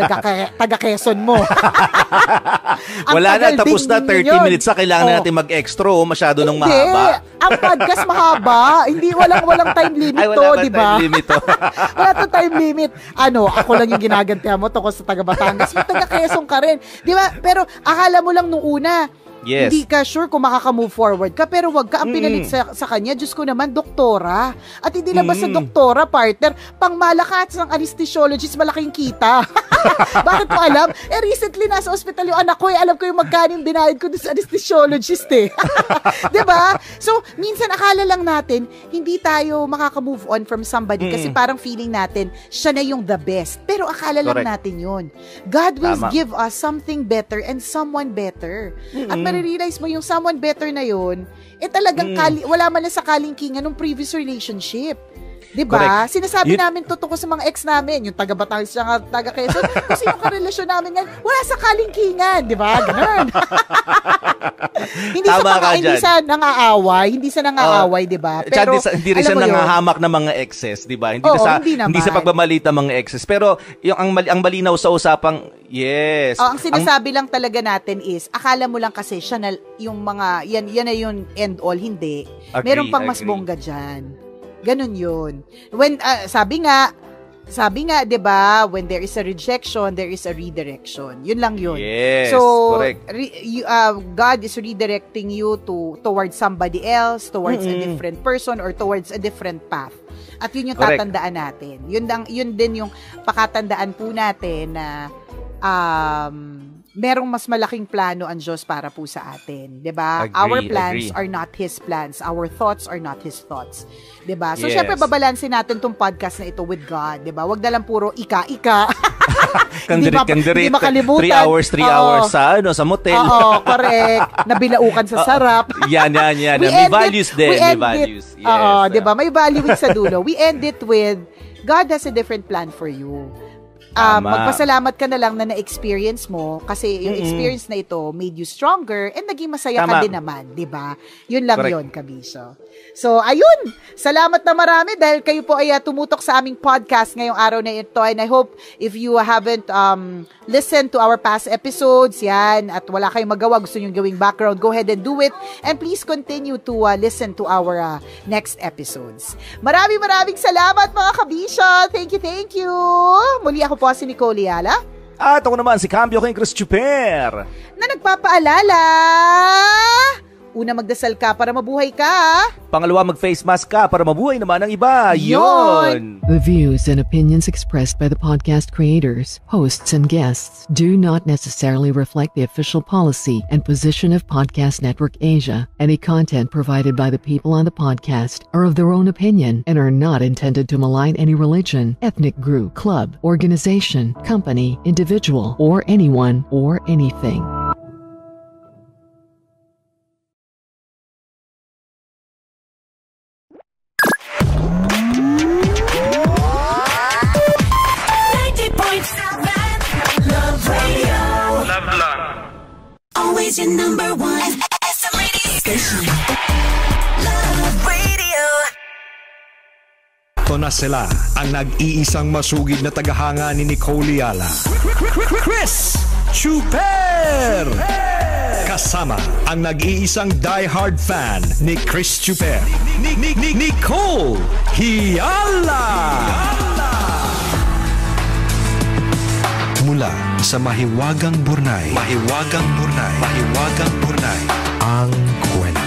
taga, Quezon mo. Wala na, tapos na ninyo 30 yun. minutes sa kailangan Oh. natin mag-extra, oh, masyado nang mahaba. Ang podcast mahaba. Hindi, walang, walang time limit Ay, to, wala ba di ba? time limit to? wala to time limit. Ano, ako lang yung ginagantihan mo tungkol sa taga Batangas. Yung taga Quezon ka rin. Di ba? Pero akala mo lang nung una, Yes. hindi ka sure kung makaka-move forward ka, pero wag ka ang pinalit sa, sa kanya. Diyos ko naman, doktora. At hindi lang basta Mm. doktora, partner, pang malakas ng anesthesiologist, malaking kita. Bakit mo alam? Eh, recently nasa ospital yung anak ko, eh, alam ko yung magkano yung binayad ko sa anesthesiologist eh. 'Di ba? So, minsan akala lang natin hindi tayo makaka-move on from somebody kasi Mm. parang feeling natin siya na yung the best. Pero akala lang Correct. natin 'yon. God will Tama. give us something better and someone better. At marirealize mo yung someone better na 'yon, eh talagang Mm. kali, wala man lang sa kalingkingan ng previous relationship. 'Di ba? Sinasabi Yun- namin totoo sa mga ex namin, yung taga Batangas at taga Quezon, kasi yung karelasyon namin ngayon, wala sa kalingkingan, 'di ba? Ganun. hindi sa Tama mga, ka hindi sa nangaaway, hindi sa nangaaway, 'di ba? Pero hindi, sa- hindi rin siya yun, nangahamak ng mga exes, di ba? Hindi, Oo, sa, hindi naman. sa pagmamalit ng mga exes. Pero yung ang, mali, ang malinaw sa usapang, yes. Oh, ang sinasabi lang talaga natin is, akala mo lang kasi siya na yung mga, yan, yan na yung end all, hindi. Agree, Meron pang mas agree. bongga dyan. Ganun yun. When, ah, sabi nga, sabi nga, 'di ba, when there is a rejection, there is a redirection. Yun lang yun. Yes, so, correct. re- you, uh, God is redirecting you to towards somebody else, towards a Mm-mm. different person, or towards a different path. At yun yung Correct. tatandaan natin. Yun, lang, yun din yung pakatandaan po natin na um, merong mas malaking plano ang Diyos para po sa atin. 'di ba? Our plans agree. are not His plans. Our thoughts are not His thoughts. 'di ba? So, Yes. syempre, babalansin natin tong podcast na ito with God. 'di ba? Wag na lang puro ika-ika. Kandirit, ma- kandirit. hindi makalimutan. Three hours, three Oo. hours sa, ano, sa motel. Oo, correct. Nabilaukan sa sarap. yan, yan, yan. We May end it- values din. May end it- values. Yes. Oo, 'di ba? May valuing sa dulo. We end it with God has a different plan for you. Um, Tama. magpasalamat ka na lang na na-experience mo kasi yung Mm-mm. experience na ito made you stronger and naging masaya ka Tama. din naman, 'di ba? Yun lang Correct. yun, Kabisyo. So, ayun. Salamat na marami dahil kayo po ay uh, tumutok sa aming podcast ngayong araw na ito. And I hope if you haven't um, listened to our past episodes, yan, at wala kayong magawa, gusto nyo gawing background, go ahead and do it. And please continue to uh, listen to our uh, next episodes. Maraming maraming salamat mga kabisyo. Thank you, thank you. Muli ako po si Nicole Yala At ako naman, si Cambio King Chris Chuper. na nagpapaalala, Una, magdasal ka para mabuhay ka. Pangalawa, mag-face mask ka para mabuhay naman ang iba. Yun! The views and opinions expressed by the podcast creators, hosts, and guests do not necessarily reflect the official policy and position of Podcast Network Asia. Any content provided by the people on the podcast are of their own opinion and are not intended to malign any religion, ethnic group, club, organization, company, individual, or anyone or anything. Always your number one. SM radio station. Love Radio. Ito na sila, ang nag-iisang masugid na tagahanga ni Nicole Yala. Chris Chuper! Kasama ang nag-iisang die-hard fan ni Chris Chuper. Ni- ni- ni- Nicole Hiala! Mula sa Mahiwagang Burnay. Mahiwagang Burnay. Mahiwagang Burnay. Ang kwento.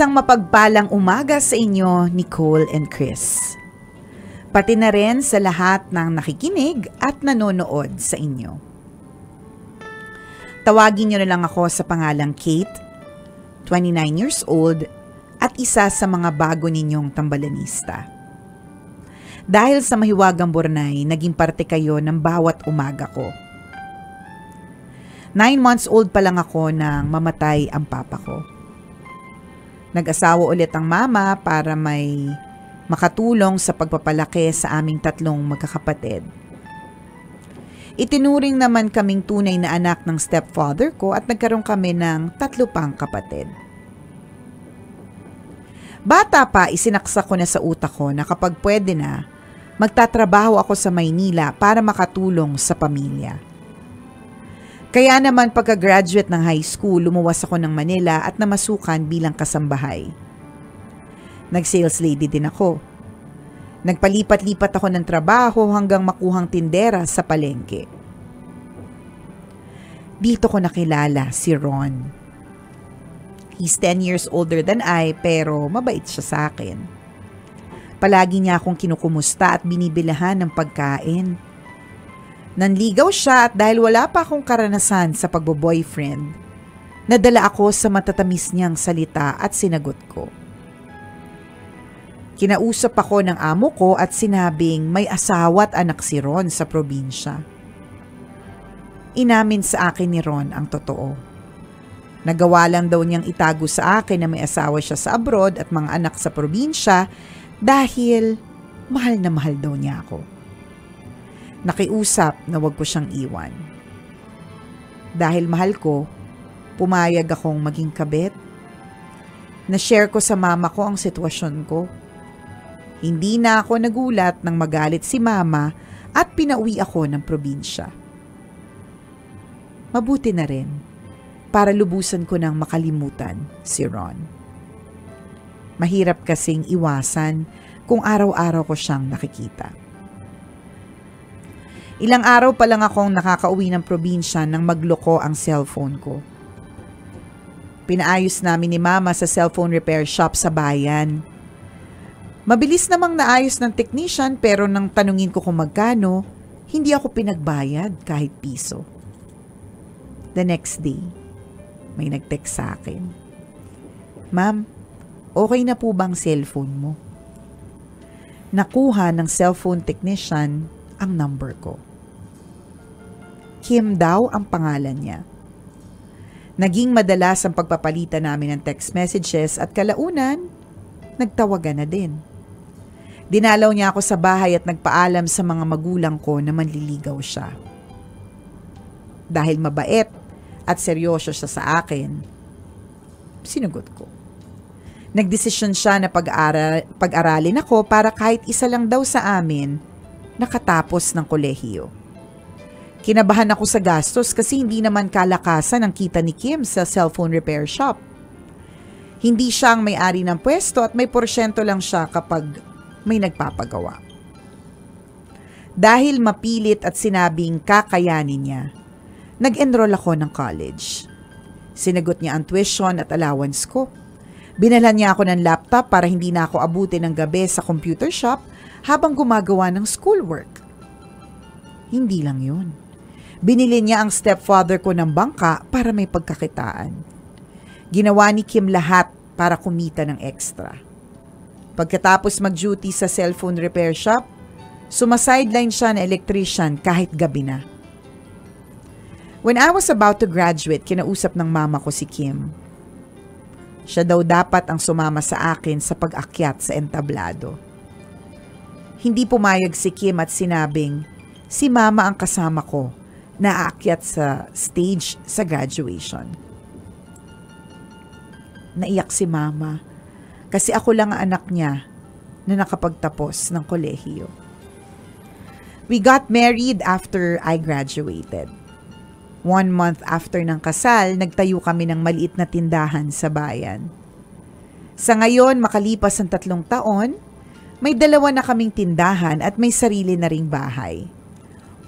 Isang mapagpalang umaga sa inyo, Nicole and Chris. Pati na rin sa lahat ng nakikinig at nanonood sa inyo. Tawagin niyo na lang ako sa pangalang Kate, 29 years old, at isa sa mga bago ninyong tambalanista. Dahil sa mahiwagang Bornay, naging parte kayo ng bawat umaga ko. Nine months old pa lang ako nang mamatay ang papa ko. Nag-asawa ulit ang mama para may makatulong sa pagpapalaki sa aming tatlong magkakapatid. Itinuring naman kaming tunay na anak ng stepfather ko at nagkaroon kami ng tatlo pang kapatid. Bata pa, isinaksa ko na sa utak ko na kapag pwede na, magtatrabaho ako sa Maynila para makatulong sa pamilya. Kaya naman pagka-graduate ng high school, lumuwas ako ng Manila at namasukan bilang kasambahay. Nag-sales lady din ako. Nagpalipat-lipat ako ng trabaho hanggang makuhang tindera sa palengke. Dito ko nakilala si Ron. He's 10 years older than I pero mabait siya sa akin. Palagi niya akong kinukumusta at binibilahan ng pagkain. Nanligaw siya at dahil wala pa akong karanasan sa pagbo-boyfriend, nadala ako sa matatamis niyang salita at sinagot ko. Kinausap ako ng amo ko at sinabing may asawa at anak si Ron sa probinsya. Inamin sa akin ni Ron ang totoo. Nagawa lang daw niyang itago sa akin na may asawa siya sa abroad at mga anak sa probinsya dahil mahal na mahal daw niya ako. Nakiusap na wag ko siyang iwan. Dahil mahal ko, pumayag akong maging kabit. Na-share ko sa mama ko ang sitwasyon ko. Hindi na ako nagulat nang magalit si mama at pinauwi ako ng probinsya. Mabuti na rin para lubusan ko ng makalimutan si Ron. Mahirap kasing iwasan kung araw-araw ko siyang nakikita. Ilang araw pa lang akong nakakauwi ng probinsya nang magloko ang cellphone ko. Pinaayos namin ni mama sa cellphone repair shop sa bayan. Mabilis namang naayos ng technician pero nang tanungin ko kung magkano, hindi ako pinagbayad kahit piso. The next day, may nag-text sa akin. Ma'am, okay na po bang cellphone mo? Nakuha ng cellphone technician ang number ko. Kim daw ang pangalan niya. Naging madalas ang pagpapalitan namin ng text messages at kalaunan, nagtawagan na din. Dinalaw niya ako sa bahay at nagpaalam sa mga magulang ko na manliligaw siya. Dahil mabait at seryoso siya sa akin, sinugot ko. Nagdesisyon siya na pag-aral, pag-aralin ako para kahit isa lang daw sa amin nakatapos ng kolehiyo. Kinabahan ako sa gastos kasi hindi naman kalakasan ang kita ni Kim sa cellphone repair shop. Hindi siya ang may-ari ng pwesto at may porsyento lang siya kapag may nagpapagawa. Dahil mapilit at sinabing kakayanin niya, nag-enroll ako ng college. Sinagot niya ang tuition at allowance ko. Binalhan niya ako ng laptop para hindi na ako abutin ng gabi sa computer shop habang gumagawa ng schoolwork. Hindi lang yun. Binili niya ang stepfather ko ng bangka para may pagkakitaan. Ginawa ni Kim lahat para kumita ng extra. Pagkatapos mag-duty sa cellphone repair shop, sumasideline siya na electrician kahit gabi na. When I was about to graduate, kinausap ng mama ko si Kim. Siya daw dapat ang sumama sa akin sa pag-akyat sa entablado. Hindi pumayag si Kim at sinabing, si mama ang kasama ko na aakyat sa stage sa graduation. Naiyak si mama kasi ako lang ang anak niya na nakapagtapos ng kolehiyo. We got married after I graduated. One month after ng kasal, nagtayo kami ng maliit na tindahan sa bayan. Sa ngayon, makalipas ang tatlong taon, may dalawa na kaming tindahan at may sarili na ring bahay.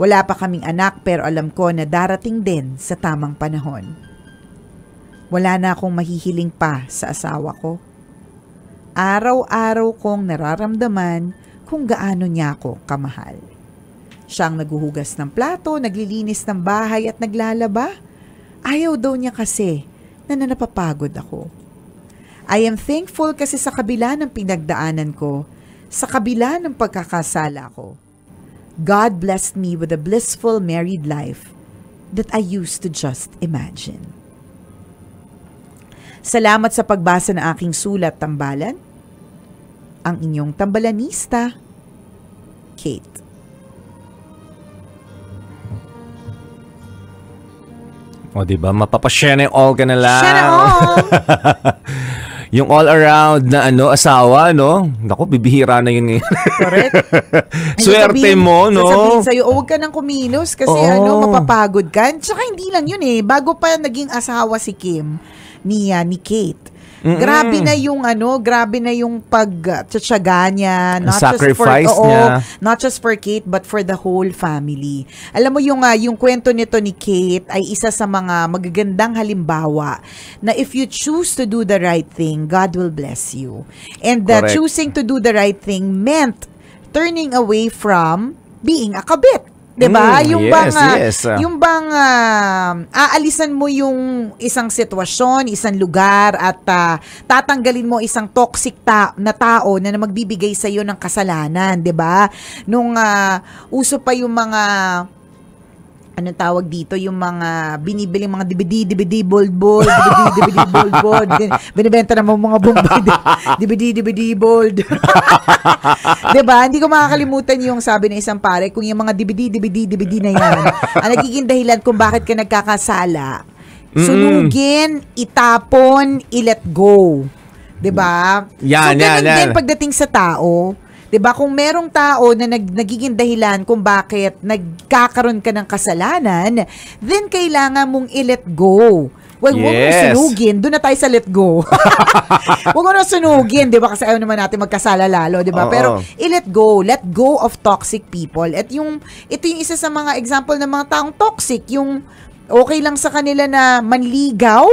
Wala pa kaming anak pero alam ko na darating din sa tamang panahon. Wala na akong mahihiling pa sa asawa ko. Araw-araw kong nararamdaman kung gaano niya ako kamahal. Siyang naguhugas ng plato, naglilinis ng bahay at naglalaba. Ayaw daw niya kasi na napapagod ako. I am thankful kasi sa kabila ng pinagdaanan ko, sa kabila ng pagkakasala ko, God blessed me with a blissful married life that I used to just imagine. Salamat sa pagbasa ng aking sulat tambalan. Ang inyong tambalanista, Kate. O, di ba? Mapapashare all ka na lang. Share all! yung all around na ano, asawa, no? Naku, bibihira na yun ngayon. Correct. Swerte Sasabihin- mo, no? Sasabihin sa'yo, oh, huwag ka nang kumilos kasi Oo. ano, mapapagod ka. Tsaka hindi lang yun eh. Bago pa naging asawa si Kim, ni, ah, ni Kate. Mm-mm. Grabe na yung ano, grabe na yung pagtsatsaga niya. Not just for, sacrifice oo, niya. not just for Kate, but for the whole family. Alam mo yung, ah, yung kwento nito ni Kate ay isa sa mga magagandang halimbawa na if you choose to do the right thing, God will bless you. And uh, Correct. choosing to do the right thing meant turning away from being a kabit. 'Di ba? Mm, yung yes, bang ah, yes. yung bang ah, aalisan mo yung isang sitwasyon, isang lugar at ah, tatanggalin mo isang toxic ta- na tao na, na magbibigay sa iyo ng kasalanan, 'di ba? Nung ah, uso pa yung mga anong tawag dito, yung mga binibiling mga DVD, DVD, bold, bold, DVD, DVD, bold, bold. Bin- Binibenta naman mga bombay, DVD, DVD, bold. ba? Hindi ko makakalimutan yung sabi ng isang pare, kung yung mga DVD, DVD, DVD na yan, ang nagiging dahilan kung bakit ka nagkakasala, Mm-mm. sunugin, itapon, i-let go. 'Di ba? Yan, so, yan, ganun yan. din pagdating sa tao. 'Di ba kung merong tao na nag, nagiging dahilan kung bakit nagkakaroon ka ng kasalanan, then kailangan mong i-let go. Wag wag mo Yes. sunugin. Doon na tayo sa let go. wag mo na sunugin, 'di ba? Kasi ayaw naman natin magkasala lalo, 'di ba? Pero i-let go. Let go of toxic people. At yung ito yung isa sa mga example ng mga taong toxic, yung okay lang sa kanila na manligaw,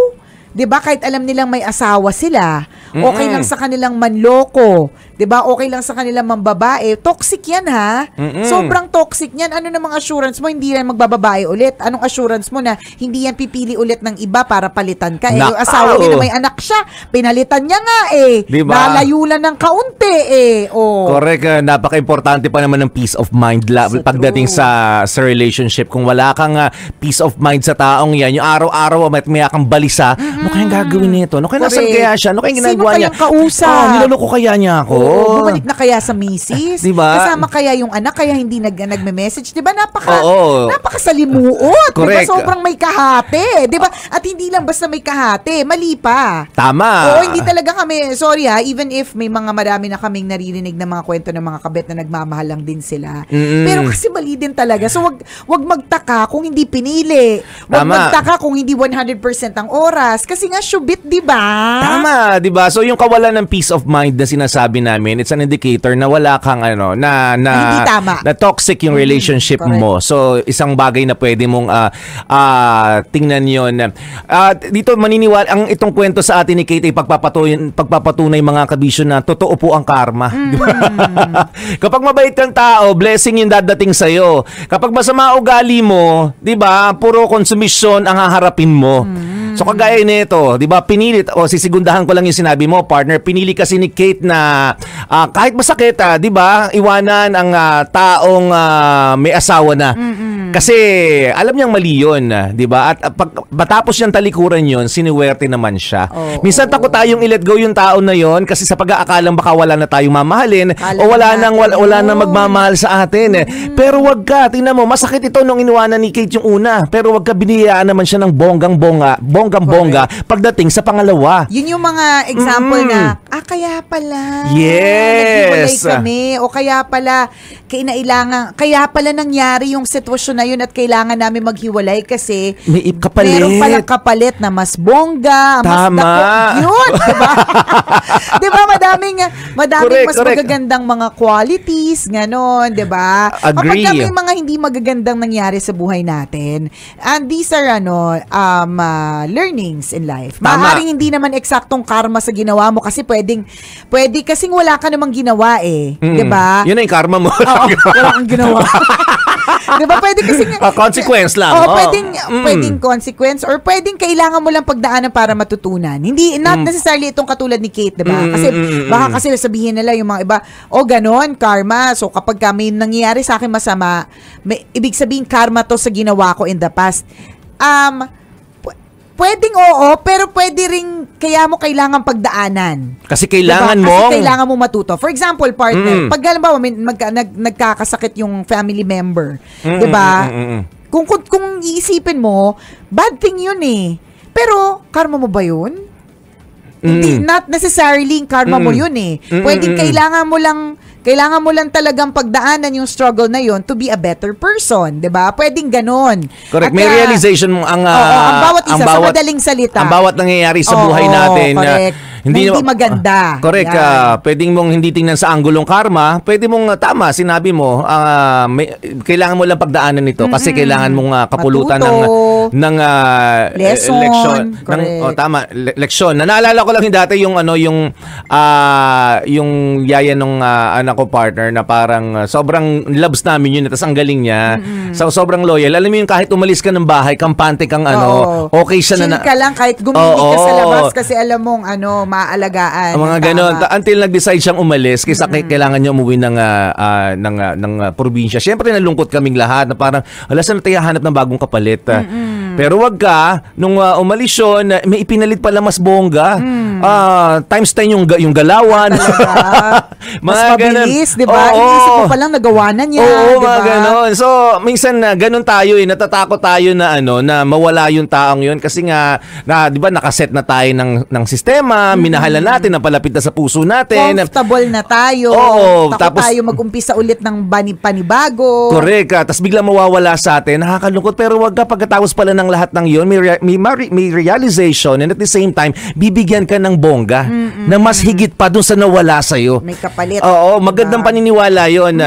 'di ba? Kahit alam nilang may asawa sila, okay Mm-mm. lang sa kanilang manloko, 'di ba? Okay lang sa kanilang mambabae. Toxic 'yan ha. Mm-mm. Sobrang toxic 'yan. Ano namang assurance mo hindi yan magbababae ulit? Anong assurance mo na hindi yan pipili ulit ng iba para palitan ka? Eh, yung asawa niya na may anak siya, pinalitan niya nga eh. Di ba? Nalayo lang ng kaunti eh. Oh. Correct. ah, napaka-importante pa naman ng peace of mind la, pagdating sa sa relationship. Kung wala kang ah, peace of mind sa taong yan, yung araw-araw may kang balisa, ano kayang gagawin nito? Ano kaya nasan kaya siya? Ano kayang ginagawa niya? kayang kausap. Oh, niloloko kaya niya ako. Oo, bumalik na kaya sa misis. Diba? Kasama kaya yung anak, kaya hindi nag, nagme-message. Diba? Napaka, Oo. napakasalimuot. Diba? Correct. Sobrang may kahate. Diba? At hindi lang basta may kahate, mali pa. Tama. Oo, hindi talaga kami, sorry ha, even if may mga marami na kaming naririnig na mga kwento ng mga kabet na nagmamahal lang din sila. Mm-mm. Pero kasi mali din talaga. So wag wag magtaka kung hindi pinili. Wag Tama. magtaka kung hindi 100% ang oras kasi nga shubit, 'di ba? Tama, 'di ba? So yung kawalan ng peace of mind na sinasabi namin, it's an indicator na wala kang ano na na Na hindi tama. na toxic yung relationship correct. mo. So isang bagay na pwede mong ah ah, tingnan 'yon. Ah, dito maniniwala ang itong kwento sa atin ni Kate ay pagpapatunay pagpapatunay mga kabisyo na totoo po ang karma. Ba? Kapag mabait kang tao, blessing yung dadating sa iyo. Kapag masama ugali mo, 'di ba? Puro konsumisyon ang haharapin mo. So kagaya nito, 'di ba? Pinilit o sisigundahan ko lang yung sinabi mo, partner. Pinili kasi ni Kate na ah, kahit masakit, ah, 'di ba? Iwanan ang ah, taong ah, may asawa na. Kasi alam niyang mali 'yon, 'di ba? At ah, pag matapos niyang talikuran 'yon, siniwerte naman siya. Minsan takot tayong i-let go yung tao na 'yon kasi sa pag-aakalang baka wala na tayong mamahalin o wala nang wala, wala nang magmamahal sa atin. eh. Pero wag ka, tingnan mo, masakit ito nung inuwanan ni Kate yung una. Pero wag ka biniyayaan naman siya ng bonggang-bonga, bonggang-bongga pagdating sa pangalawa. Yun yung mga example Mm. na, ah, kaya pala. Yes. Naghiwalay kami. O kaya pala, kinailangan, kaya pala nangyari yung sitwasyon na yun at kailangan namin maghiwalay kasi May kapalit. meron palang kapalit na mas bongga, mas Tama. dako. Yun, diba? diba, madaming, madaming Correct, mas correct. magagandang mga qualities, ganon, diba? Agree. Kapag may mga hindi magagandang nangyari sa buhay natin, and these are, ano, um, ah, learnings in life. Tama. Maaaring hindi naman eksaktong karma sa ginawa mo kasi pwedeng, pwede kasing wala ka namang ginawa eh. Mm. 'Di ba? Yun na yung karma mo. Oo, wala kang ginawa. 'Di ba? Pwede kasi Ah, consequence lang. Oo, Oh. pwedeng Mm. pwedeng consequence or pwedeng kailangan mo lang pagdaanan para matutunan. Hindi not necessarily itong katulad ni Kate, 'di ba? Mm, Kasi mm, mm, baka mm. kasi sabihin nila yung mga iba, "Oh, ganon, karma." So kapag ka may nangyayari sa akin masama, may ibig sabihin karma to sa ginawa ko in the past. Um Pwedeng oo, pero pwede ring kaya mo kailangan pagdaanan. Kasi kailangan Diba? mo. Kasi kailangan mo matuto. For example, partner, Mm. pag halimbawa may magka, nag, nagkakasakit yung family member, Mm, 'di ba? mm, mm, mm, mm. Kung, kung kung iisipin mo, bad thing 'yun eh. Pero karma mo ba 'yun? Hindi Mm. not necessarily karma mo Mm. 'yun eh. Mm, Pwedeng mm, mm. kailangan mo lang kailangan mo lang talagang pagdaanan yung struggle na 'yon to be a better person, 'di ba? Pwedeng ganon. Correct. At May kaya- realization mo ang, Oo, ah, ang bawat isa ang sa bawat- madaling salita. Ang bawat nangyayari sa Oo, buhay natin. na correct. Na hindi maganda. Correct. Yan. ah, pwedeng mong hindi tingnan sa anggulong karma. Pwede mong, ah, tama, sinabi mo, ah, may, kailangan mo lang pagdaanan nito kasi kailangan mong ah, kapulutan ng, Matuto. ng ah, Lesson. leksyon. Ng, oh, tama, le- leksyon. Na naalala ko lang yung dati yung ano yung ah, yung yaya nung ah, anak ko partner na parang ah, sobrang loves namin yun tapos ang galing niya. So sobrang loyal. Alam mo yung kahit umalis ka ng bahay, kampante kang ano, Oo. okay siya Chill na. ka lang kahit gumili ka sa labas kasi alam mong ano, maaalagaan. Ang mga ganon. Until nag-decide siyang umalis kasi kailangan niya umuwi ng, ah, ah, ng, ah, ng ah, probinsya. Siyempre nalungkot kaming lahat na parang, hala, saan na tayo hanap ng bagong kapalit? Ah, Pero wag ka, nung ah, umalis yun, ah, may ipinalit pala mas bongga. Ah, times 10 yung, yung galawan. Mas mabilis, di ba? Oo. Inisip mo palang nagawa na niya, Oo, di ba? mga ganon. So, minsan na ganon tayo eh, natatakot tayo na ano, na mawala yung taong yun kasi nga, na, di ba, nakaset na tayo ng, ng sistema, minahalan natin, napalapit na sa puso natin. Comfortable na tayo. Oo, Takot tapos- tayo mag-umpisa ulit ng bani panibago. Correct. ah. Tapos bigla mawawala sa atin. Nakakalungkot. Pero wag ka pagkatapos pala ng lahat ng yon may, may, may realization and at the same time, bibigyan ka ng bongga na mas higit pa dun sa nawala sa'yo. May kapalit. Oo, magandang paniniwala yon.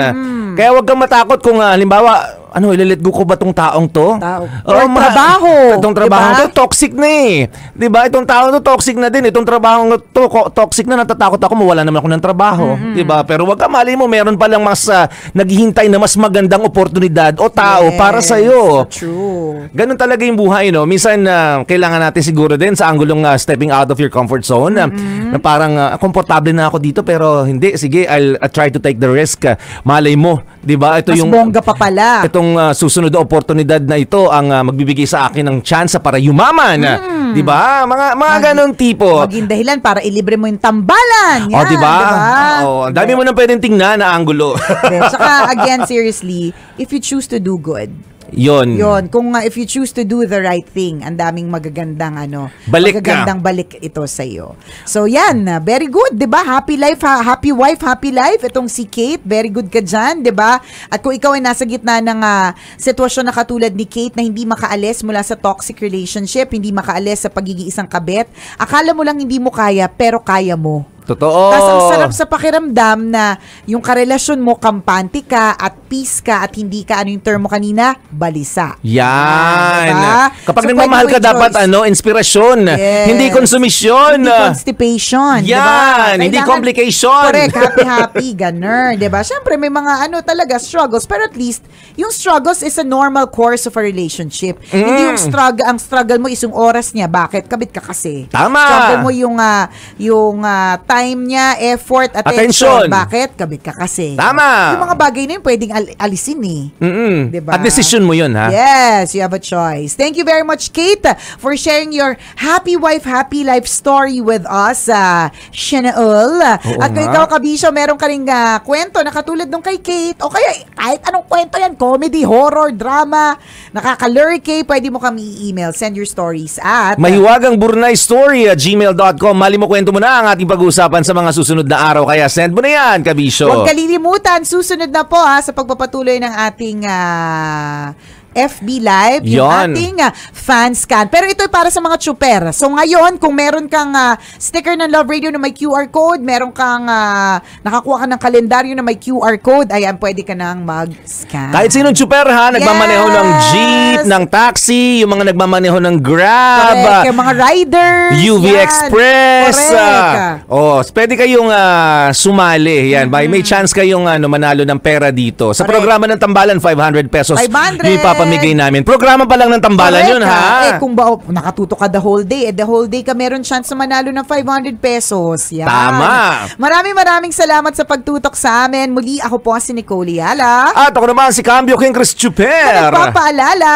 Ah. Kaya wag kang matakot kung ah, halimbawa, ano, ilalet go ko ba tong taong to? Tao. Or ma- trabaho, Itong trabaho diba? to, toxic na eh. 'Di ba? Itong tao to toxic na din. Itong trabaho to ko- toxic na natatakot ako mawala naman ako ng trabaho, 'di ba? Pero wag ka mali mo meron pa lang mas ah, naghihintay na mas magandang oportunidad o tao Yes, para sa iyo. True. Ganun talaga yung buhay, no? Minsan, ah, kailangan natin siguro din sa anggulong ah, stepping out of your comfort zone. Mm-hmm. na parang, ah, komportable na ako dito, pero hindi. Sige, I'll, ah, try to take the risk. ah. malay mo, 'Di ba? Ito Mas yung bongga pa pala. Itong ah, susunod na oportunidad na ito ang ah, magbibigay sa akin ng chance para yumaman. Hmm. 'Di ba? Mga mga ganong tipo. Maging dahilan para ilibre mo yung tambalan. Oh, Yan, 'di ba? diba? Oh, ang dami mo nang pwedeng tingnan na anggulo. Hindi. Tsaka again, seriously, if you choose to do good, 'Yon. Yon, kung uh, if you choose to do the right thing, ang daming magagandang ano, Balik ka. magagandang balik ito sa iyo. So yan, uh, very good, 'di ba? Happy life, ha- happy wife, happy life itong si Kate. Very good ka diyan, 'di ba? At kung ikaw ay nasa gitna ng uh, sitwasyon na katulad ni Kate na hindi makaalis mula sa toxic relationship, hindi makaalis sa pagiging isang kabet, akala mo lang hindi mo kaya pero kaya mo. Totoo. Tapos ang sarap sa pakiramdam na yung karelasyon mo, kampante ka at peace ka at hindi ka, ano yung term mo kanina? Balisa. Yan. Diba? Kapag So, nagmamahal ka mo dapat ano, inspirasyon, Yes. hindi konsumisyon. Hindi constipation. Yan, diba? hindi complication. Correct, happy-happy, ganun. Diba? Siyempre, may mga ano talaga, struggles. Pero at least, yung struggles is a normal course of a relationship. Mm. Hindi yung struggle, ang struggle mo is yung oras niya. Bakit? Kabit ka kasi. Tama. Struggle mo yung, ah, yung ah, time niya, effort, Attention. attention. Bakit? Kabit ka kasi. Tama. Yung mga bagay na yun, pwedeng al- alisin eh. Mm-mm. Diba? At decision mo yun, ha? Yes, you have a choice. Thank you very much, Kate, for sharing your happy wife, happy life story with us, uh, Shanaul. Oo At kung ikaw, Kabisyo, meron ka rin ah, kwento na katulad nung kay Kate, o kaya kahit anong kwento yan, comedy, horror, drama, nakakalurky, pwede mo kami i-email. Send your stories at... Mahiwagang Burnay Story at gmail.com. Mali mo kwento mo na ang ating pag-uusapan sa mga susunod na araw. Kaya send mo na yan, Kabisyo. Huwag kalilimutan, susunod na po ha, sa pagpapatuloy ng ating ah, FB Live, yung Yon. ating ah, fan scan. Pero ito ay para sa mga chuper. So ngayon, kung meron kang ah, sticker ng Love Radio na may QR code, meron kang ah, nakakuha ka ng kalendaryo na may QR code, ayan, pwede ka nang mag-scan. Kahit sinong super ha, nagmamaneho ng jeep, ng taxi, yung mga nagmamaneho ng grab, Correct, yung mga riders. UV yan. Express. Correct. ah, oh, pwede kayong ah, sumali. Yan, may, may chance kayong ano, manalo ng pera dito. Sa Correct. programa ng Tambalan, 500 pesos. 500. Yung ipapamigay namin. Programa pa lang ng Tambalan Correct, yun, ha? Eh, kung ba, oh, nakatuto ka the whole day, eh, the whole day ka meron chance na manalo ng 500 pesos. Yan. Tama. Maraming maraming salamat sa pagtutok sa amin. Muli, ako po si Nicole Yala. At ako naman si Cambio King Chris Chuper. Nagpapaalala,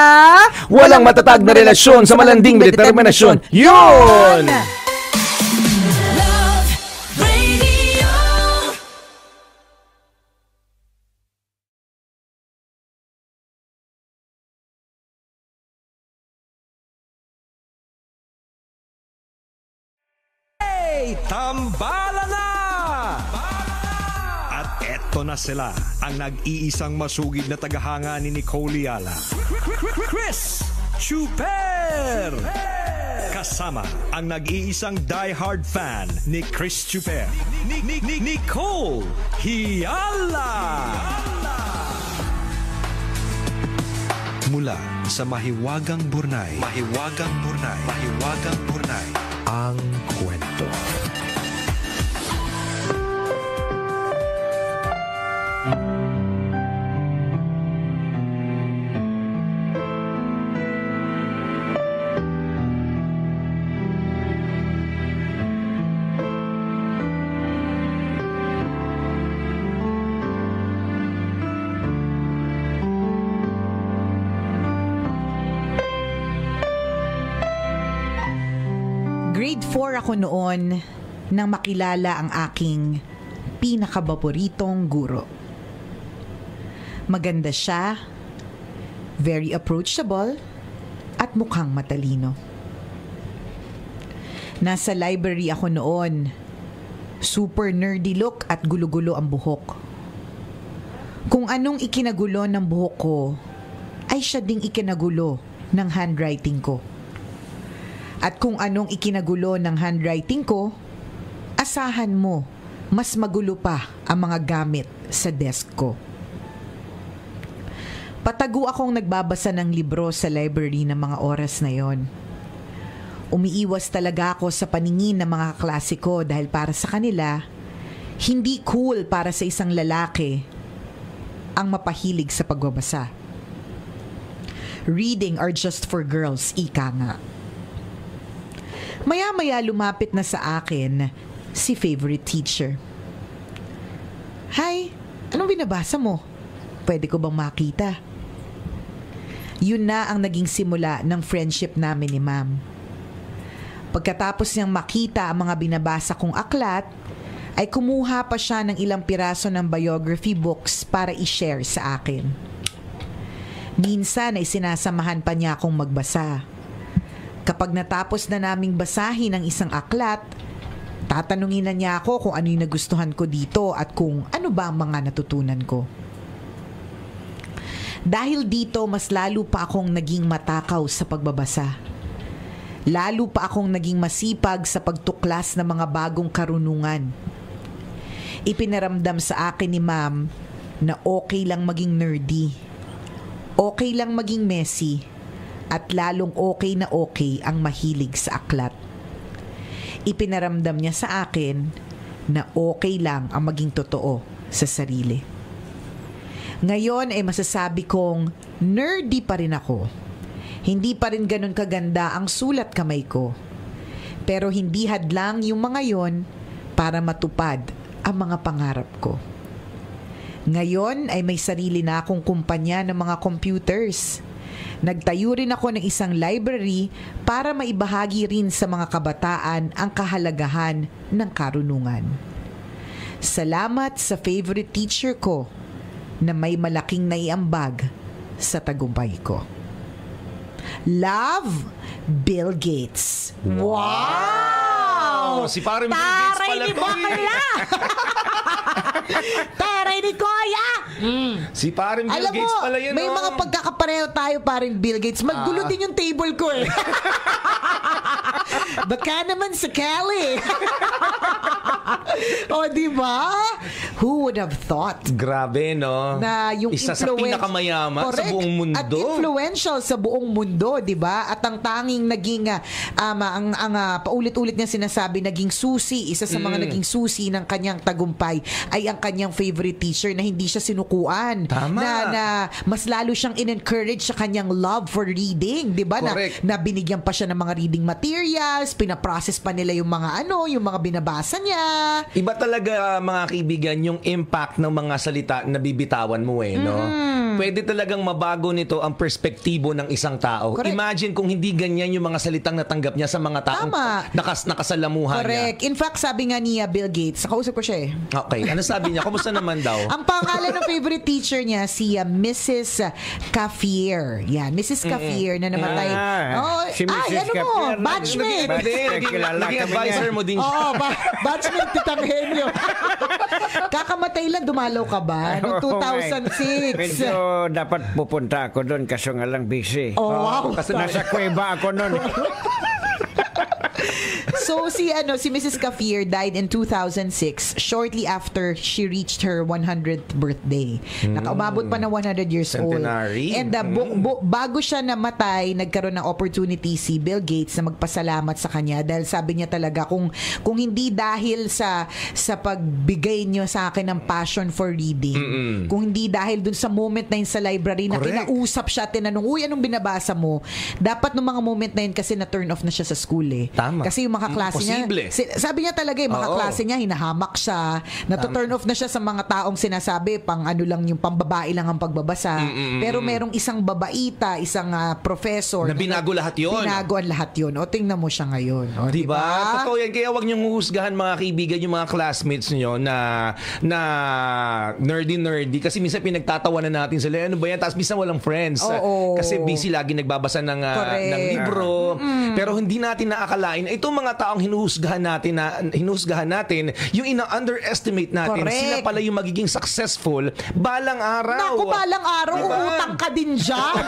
Walang matatag na relasyon sa malanding determinasyon. Yun! Hey, sila, ang nag-iisang masugid na tagahanga ni Nicole Yala. Chris Chuper! Kasama ang nag-iisang diehard fan ni Chris Chuper. Ni- ni- ni- Nicole Hiala! Mula sa Mahiwagang Burnay. Mahiwagang Burnay. Mahiwagang Burnay. Ang kwento. Ako noon nang makilala ang aking pinakababoritong guro. Maganda siya, very approachable, at mukhang matalino. Nasa library ako noon. Super nerdy look at gulo-gulo ang buhok. Kung anong ikinagulo ng buhok ko, ay siya ding ikinagulo ng handwriting ko. At kung anong ikinagulo ng handwriting ko, asahan mo, mas magulo pa ang mga gamit sa desk ko. Patago akong nagbabasa ng libro sa library ng mga oras na yon. Umiiwas talaga ako sa paningin ng mga klasiko dahil para sa kanila, hindi cool para sa isang lalaki ang mapahilig sa pagbabasa. Reading are just for girls, ika nga. Maya-maya lumapit na sa akin si favorite teacher. Hi, anong binabasa mo? Pwede ko bang makita? Yun na ang naging simula ng friendship namin ni ma'am. Pagkatapos niyang makita ang mga binabasa kong aklat, ay kumuha pa siya ng ilang piraso ng biography books para i-share sa akin. Minsan ay sinasamahan pa niya akong magbasa. Kapag natapos na naming basahin ang isang aklat, tatanungin na niya ako kung ano yung nagustuhan ko dito at kung ano ba ang mga natutunan ko. Dahil dito, mas lalo pa akong naging matakaw sa pagbabasa. Lalo pa akong naging masipag sa pagtuklas ng mga bagong karunungan. Ipinaramdam sa akin ni ma'am na okay lang maging nerdy. Okay lang maging messy. At lalong okay na okay ang mahilig sa aklat. Ipinaramdam niya sa akin na okay lang ang maging totoo sa sarili. Ngayon ay masasabi kong nerdy pa rin ako. Hindi pa rin ganun kaganda ang sulat kamay ko. Pero hindi hadlang yung mga yon para matupad ang mga pangarap ko. Ngayon ay may sarili na akong kumpanya ng mga computers. Nagtayo rin ako ng isang library para maibahagi rin sa mga kabataan ang kahalagahan ng karunungan. Salamat sa favorite teacher ko na may malaking naiambag sa tagumpay ko. Love, Bill Gates. Wow! Si parang Bill Gates Taray pala ni to eh. Bakla! Taray ni Koya! Si parang Bill Alam mo, Gates pala yan. may oh. mga pagkakapareho tayo paring Bill Gates. Maggulo Ah. din yung table ko eh. Baka naman sa Cali. o, di ba? Who would have thought Grabe, no? na yung Isa sa pinakamayaman sa Correct. buong mundo. At influential sa buong mundo, 'di ba? At ang tanging naging ah, um, ang ang ah, paulit-ulit niya sinasabi naging susi, isa sa mga Mm. naging susi ng kanyang tagumpay ay ang kanyang favorite teacher na hindi siya sinukuan. Tama. Na, na mas lalo siyang in-encourage sa kanyang love for reading, 'di ba? Na, na binigyan pa siya ng mga reading materials, pinaprocess pa nila yung mga ano, yung mga binabasa niya. Iba talaga mga kaibigan yung impact ng mga salita na bibitawan mo eh, no? Pwede talagang mabago nito ang perspektibo ng isang tao. Correct. Imagine kung hindi ganyan yung mga salitang natanggap niya sa mga taong Tama. nakas nakasalamuhan Correct. In fact, sabi nga niya Bill Gates, nakausap ko siya eh. niya. Okay, ano sabi niya? Kumusta naman daw? Ang pangalan ng favorite teacher niya si uh, Mrs. Cafier. Yan, Mrs. Cafier na namatay. Ah, oh, si ay, Mrs. ano mo, Cafier. Batchmate. Hindi, naging, naging advisor mo din Oo, siya. ba- batchmate ni Tanghenyo. Kakamatay lang, dumalaw ka ba? Noong Oo nga eh. 2006. Medyo dapat pupunta ako doon kaso nga lang busy. Oh, wow. Kasi nasa kuweba ako noon. So si ano si Mrs. Kafir died in 2006 shortly after she reached her 100th birthday. Nakaumabot pa ng 100 years Centenary. old. And uh, bu- bu- bago siya namatay, nagkaroon ng opportunity si Bill Gates na magpasalamat sa kanya dahil sabi niya talaga kung kung hindi dahil sa sa pagbigay niyo sa akin ng passion for reading, kung hindi dahil dun sa moment na yun sa library na Correct. kinausap siya, tinanong, uy, anong binabasa mo? Dapat nung mga moment na yun kasi na-turn off na siya sa school eh. Tama. Kasi yung mga Mm, klase niya, sabi niya talaga yung mga Oo. klase niya, hinahamak siya, na-turn off na siya sa mga taong sinasabi, pang ano lang yung pambabae lang ang pagbabasa. Mm, mm, Pero merong isang babaita, isang ah, professor. Na binago lahat yun. Binago ang lahat yun. O tingnan mo siya ngayon. O, Di ba? diba? Totoo yan. Kaya wag niyong huhusgahan mga kaibigan yung mga classmates niyo na na nerdy-nerdy kasi minsan pinagtatawanan natin sila. Ano ba yan? Tapos minsan walang friends. Oo. Kasi busy lagi nagbabasa ng, ah, Correct. ng libro. Pero hindi natin naakalain na itong mga taong hinuhusgahan natin na hinuhusgahan natin, yung ina-underestimate natin, Correct. sila pala yung magiging successful balang araw. Naku, balang araw, Diba? uutang ka din dyan.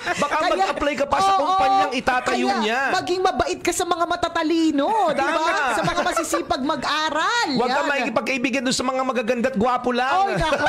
Baka mag-apply ka pa sa Oo, kumpanyang itatayo kaya niya. Maging mabait ka sa mga matatalino, di ba? Sa mga masisipag mag-aral. Huwag ka Yan. makikipagkaibigan doon sa mga magaganda at gwapo lang. Oy, nako,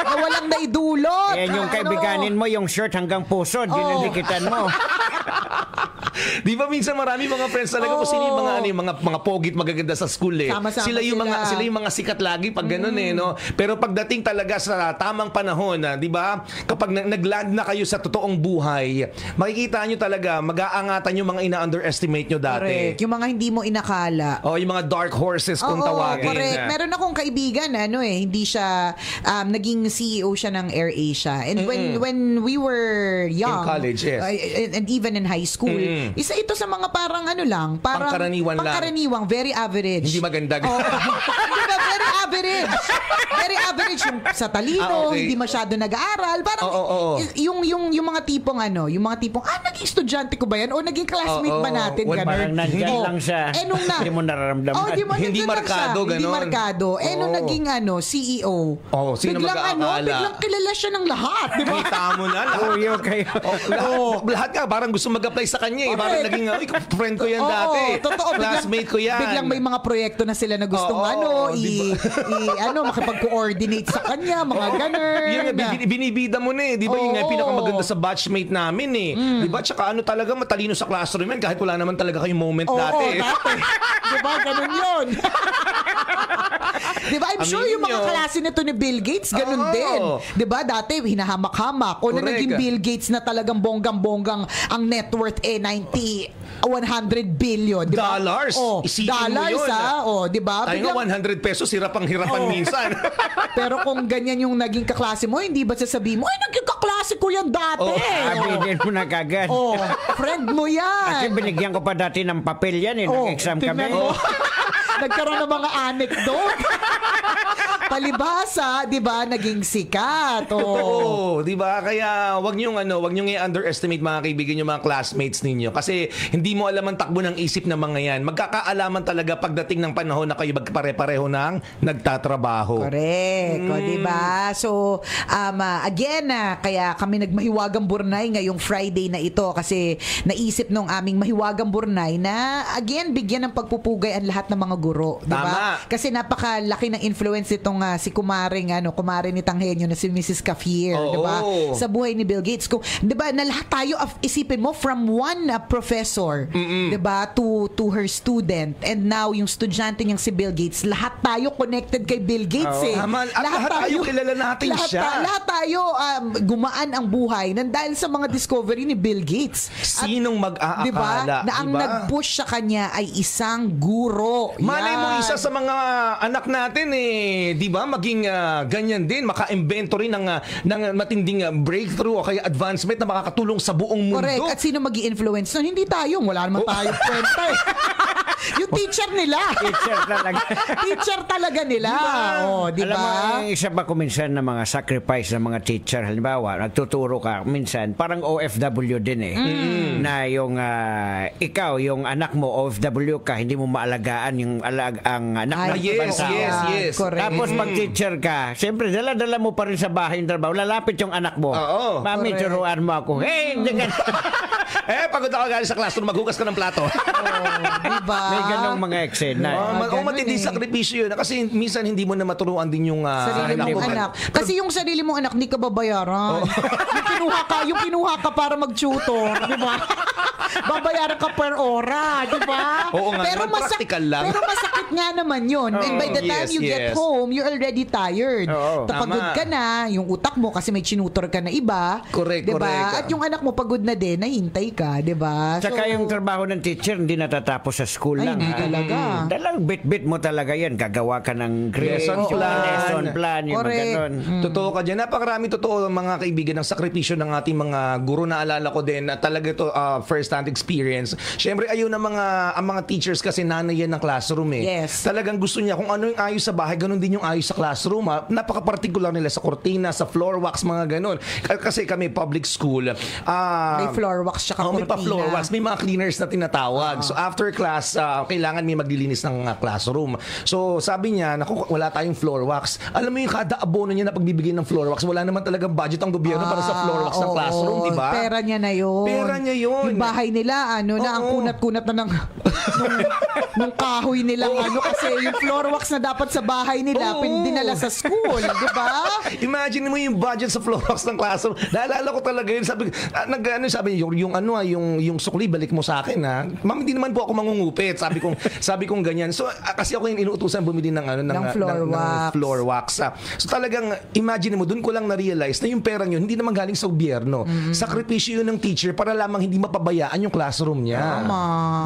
na walang naidulot. Yan yung Ano? kaibiganin mo, yung shirt hanggang ang Oo. dikitan mo. Di ba minsan marami mga friends talaga kung sino yung mga ano yung mga mga pogit magaganda sa school eh. Sama-sama sila yung mga sila. sila yung mga sikat lagi pag ganun eh no. Pero pagdating talaga sa tamang panahon, ah, 'di ba? Kapag na- nag-land na kayo sa totoong buhay, makikita nyo talaga mag-aangatan yung mga ina-underestimate nyo dati. Correct. Yung mga hindi mo inakala. Oh, yung mga dark horses kung Oo, tawagin. correct. Meron akong kaibigan ano eh, hindi siya um, naging CEO siya ng AirAsia. And when Mm-mm. when we were young, In college, yes. uh, and, and even in high school, Mm-mm. isa ito sa mga parang ano lang, parang Pangkaraniwan lang. pangkaraniwang, very average. Hindi maganda. Hindi ba, very average. Very average yung sa talino, Ah, okay. hindi masyado nag-aaral. Parang oo, oo. y- yung yung yung mga tipong ano, yung mga tipong ah naging estudyante ko ba yan o naging classmate Oo, ba natin well, ganun? parang nandyan Oo. lang siya. Eh nung na Hindi mo nararamdaman. Oh, di mo Hindi lang markado, siya. Hindi ganon. markado. Eh nung naging ano, CEO. Oh, sino biglang ano, biglang kilala siya ng lahat, di ba? Kita mo na lahat. Uyo kayo. Oh, lahat, lahat ka parang gusto mag-apply sa kanya eh. Parang Correct. naging ay, friend ko yan Oo, dati. totoo. Biglang, Classmate ko yan. Biglang may mga proyekto na sila na gustong Oo, ano, i, diba? i, ano, makipag-coordinate sa kanya, mga ganun. Yun nga, bin- binibida mo na eh. Di ba yun nga, Oo. pinakamaganda sa batchmate namin eh. Di ba? Tsaka ano talaga, matalino sa classroom yan kahit wala naman talaga kayong moment Oo, dati. eh. dati. Di ba? Ganun yun. Di ba? I'm sure Aminin yung mga nyo. klase nito ni Bill Gates, ganun Oo. din. Di ba? Dati, hinahamak-hamak. O na Correct. naging Bill Gates na talagang bonggang-bonggang ang net worth eh 90, 100 billion. Di ba? Dollars. Oh, Isipin mo dollars yun. ah. Oh, di ba? Tayo nga, Biglang- 100 pesos, hirap ang hirapan Oo. minsan. Pero kung ganyan yung naging kaklase mo, hindi ba sasabihin mo, ay, naging kaklase ko yan dati. Oh, Abinin mo na kagad. Oh, friend mo Kasi yan. binigyan ko pa dati ng papel yan eh. Oh, Nag-exam kami. tingnan mo. Nagkaroon ng mga anecdote. Palibasa, 'di ba, naging sikat. Oh. Oo, 'di ba? Kaya wag niyo ano, wag niyo i-underestimate mga kaibigan yung mga classmates ninyo kasi hindi mo alam ang takbo ng isip ng mga 'yan. Magkakaalaman talaga pagdating ng panahon na kayo magpare-pareho ng nagtatrabaho. Correct. Mm. di ba? So, um, ah, again, ah, kaya kami nagmahiwagang burnay ngayong Friday na ito kasi naisip nung aming mahiwagang burnay na, again, bigyan ng pagpupugay ang lahat ng mga guro. Di ba? Kasi napakalaki ng influence itong ah, si Kumaring, ano, Kumaring ni Tanghenyo na si Mrs. Kafier. Oo. Di ba? Sa buhay ni Bill Gates. Kung, di ba, na lahat tayo, isipin mo, from one ah, professor, di ba, to, to her student, and now yung estudyante niyang si Bill Gates, lahat tayo connected kay Bill Gates Oo. eh. Tama. At lahat tayo kilala natin lahat siya. ta- lahat tayo um, gumaan ang buhay nang dahil sa mga discovery ni Bill Gates. Sinong mag-aakala, Di ba? Na ang di ba? nag-push sa kanya ay isang guro. Malay mo isa sa mga anak natin eh, 'di ba, maging ah, ganyan din, maka-invento rin ng ah, ng matinding ah, breakthrough o kaya advancement na makakatulong sa buong mundo. Correct. At sino mag influence nun? Hindi tayo. Wala naman tayo kwenta eh. yung teacher nila. Teacher talaga. teacher talaga nila. Oh, di Alam mo, ba? ang isa pa ko minsan ng mga sacrifice ng mga teacher, halimbawa, nagtuturo ka, minsan, parang OFW din eh. Na yung, ah, ikaw, yung anak mo, OFW ka, hindi mo maalagaan yung alag, ang anak Ay, ng yes, bansa. yes, yes. Correct. Tapos Mm. pag teacher ka, siyempre, dala-dala mo pa rin sa bahay yung trabaho. Lalapit yung anak mo. Oo. Mami, Correct. turuan mo ako. Hey, hindi ka. eh, pagod ako galing sa classroom, maghugas ka ng plato. Di ba? May ganong mga eksena. Oh, ma- oh, ganun matindi eh. sakripisyo yun. Kasi minsan hindi mo na maturuan din yung ah, sarili anak mong mo. anak. Kasi yung sarili mong anak, hindi ka babayaran. yung kinuha ka, yung kinuha ka para mag-tutor, di ba? babayaran ka per ora, di ba? Oo nga naman, practical lang. Pero masakit nga naman yun. And by the Oo, time yes, you get yes. home, you're already tired. Oo. Tapagod Tama. ka na, yung utak mo kasi may chinutor ka na iba. Correct, di ba? correct. At yung anak mo pagod na din, nahintay ka, di ba? Tsaka yung trabaho ng teacher, hindi natatapos sa school Ay, lang. hindi ha? talaga. Mm. Dalang bit-bit mo talaga yan. Gagawa ka ng grade, Lesson yung plan. lesson plan, yung mga Correct. ganon. Totoo ka dyan. Napakarami totoo mga kaibigan ng sakripisyo ng ating mga guro. Naalala ko din na talaga ito first-hand experience. Siyempre, ayun ang mga, ang mga teachers kasi nanay yan ng classroom eh. Yes. Talagang gusto niya kung ano yung ayos sa bahay, ganun din yung ayos sa classroom. Ha. Napaka-particular nila sa kortina, sa floor wax, mga ganun. Kasi kami public school. ah, May floor wax tsaka Oh, may pa cortina. floor wax. May mga cleaners na tinatawag. So after class, ah, kailangan may maglilinis ng ah, classroom. So sabi niya, naku, wala tayong floor wax. Alam mo yung kada abono niya na pagbibigay ng floor wax, wala naman talagang budget ang gobyerno para sa floor wax ng Ah, oo, classroom, di ba? Pera niya na yun. Pera niya yun. Yung bahay bahay nila, ano, na ang kunat-kunat na ng, nung, nung kahoy nilang ano, kasi yung floor wax na dapat sa bahay nila, Oo. pin- dinala sa school, di ba? Imagine mo yung budget sa floor wax ng classroom. Naalala ko talaga yun. Sabi, ah, nag, ano, sabi yung, yung ano ah, yung, yung sukli, balik mo sa akin ha. Ma'am, hindi naman po ako mangungupit. Sabi kong, sabi kong ganyan. So, ah, kasi ako yung inuutusan bumili ng ano, ng, Ng floor ng- ng wax. floor wax. ah. So, talagang, imagine mo, dun ko lang na-realize na yung perang yun, hindi naman galing sa gobyerno. Mm-hmm. Sakripisyo yun ng teacher para lamang hindi mapabayaan yung classroom niya. Tama.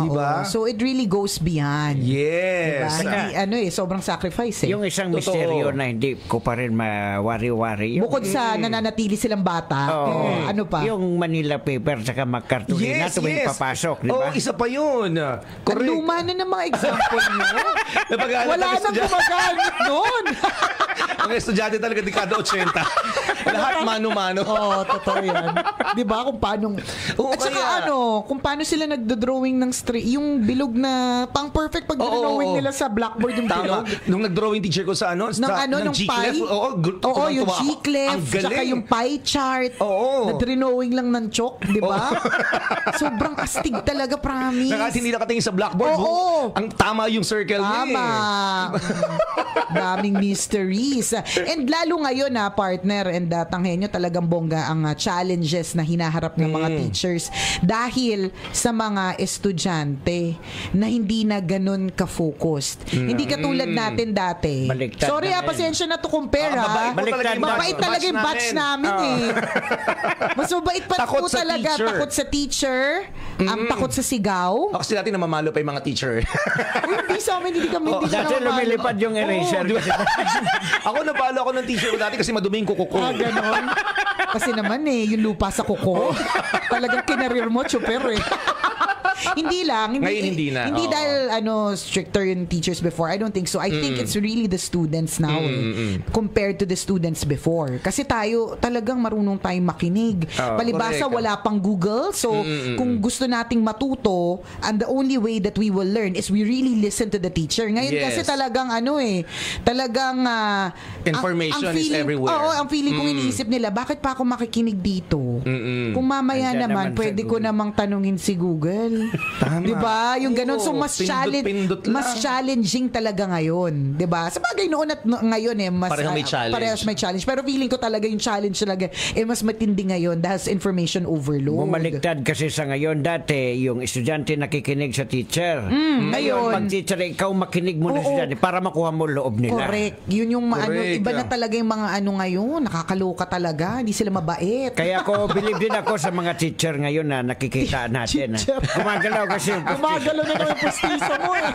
Diba? Oo. So it really goes beyond. Yes. Diba? Hindi, ano eh, sobrang sacrifice eh. Yung isang Totoo. misteryo na hindi ko pa rin mawari-wari. Yung, Bukod sa nananatili silang bata, Oo. eh, ano pa? Yung Manila paper saka magkartulina Yes, tuwing yes. papasok, di ba? isa pa yun. Ang Correct. luma na ng mga example nyo. Wala ng nang gumagamit nun. Ang estudyante talaga dekada 80. Lahat mano-mano. Oo, totoo yan. Di ba? Kung paano... Oo, At saka kaya- ano, kung paano sila nagdo-drawing ng straight, yung bilog na pang perfect pag drawing nila sa blackboard yung bilog. Tama. Nung nag-drawing teacher ko sa ano, ng sa, ano, ng G-Clef, pie. Oo, gu- Oo, yung tuwang-tuwa ako. G-Clef, saka yung pie chart. Oo. Na drawing lang ng chalk, di ba? Sobrang astig talaga, promise. Na kahit hindi nakatingin sa blackboard, Oo. ang tama yung circle niya Tama. eh. Daming mysteries. And lalo ngayon na partner and uh, tanghenyo talagang bongga ang uh, challenges na hinaharap ng Mm. mga teachers dahil sa mga estudyante na hindi na ganun ka-focused. Mm. Hindi katulad natin dati. Baliktad Sorry ah, pasensya na to compare Ah, ha. talaga Baliktad. Mabait batch- talaga yung batch namin Ah. eh. Mas mabait pa Takot po talaga. teacher. Takot sa teacher. Ang takot sa sigaw. Ako kasi dati namamalo pa yung mga teacher. Uy, hindi sa amin, hindi kami, hindi Dati na lumilipad yung eraser. Di ba? ako napalo ako ng teacher ko dati kasi madumi yung kuko ko. Ah, ganon. Kasi naman eh, yung lupa sa kuko, talagang kinarir mo, chuper eh. Hindi lang. Hindi, Ngayon hindi na, Hindi oo. dahil ano, stricter yung teachers before. I don't think so. I think it's really the students now eh, compared to the students before. Kasi tayo, talagang marunong tayong makinig. Oo, Palibasa, correct. wala pang Google. So, kung gusto nating matuto, and the only way that we will learn is we really listen to the teacher. Ngayon Yes. kasi talagang ano eh, talagang ang- Information ang is feeling- everywhere. Oo, ang feeling kong iniisip nila, bakit pa ako makikinig dito? Mm-mm. Kung mamaya Andyan naman, naman pwede ko namang tanungin si Google. Tama. 'Di ba? Yung ganun so mas challenge pindot-pindot lang. mas challenging talaga ngayon, 'di ba? Sa bagay noon at no- ngayon eh mas Parehong may challenge. parehas may challenge. Pero feeling ko talaga yung challenge talaga eh mas matindi ngayon dahil sa information overload. Bumaliktad kasi sa ngayon dati yung estudyante nakikinig sa teacher. Mm, ngayon. pag teacher ikaw makinig mo na sa estudyante para makuha mo loob nila. Correct. Yun yung ano, Correct. iba na talaga yung mga ano ngayon, nakakaloka talaga, hindi sila mabait. Kaya ako believe din ako sa mga teacher ngayon na nakikita natin. Teacher. Gumagalaw kasi yung Gumagalaw na naman yung postiso mo eh.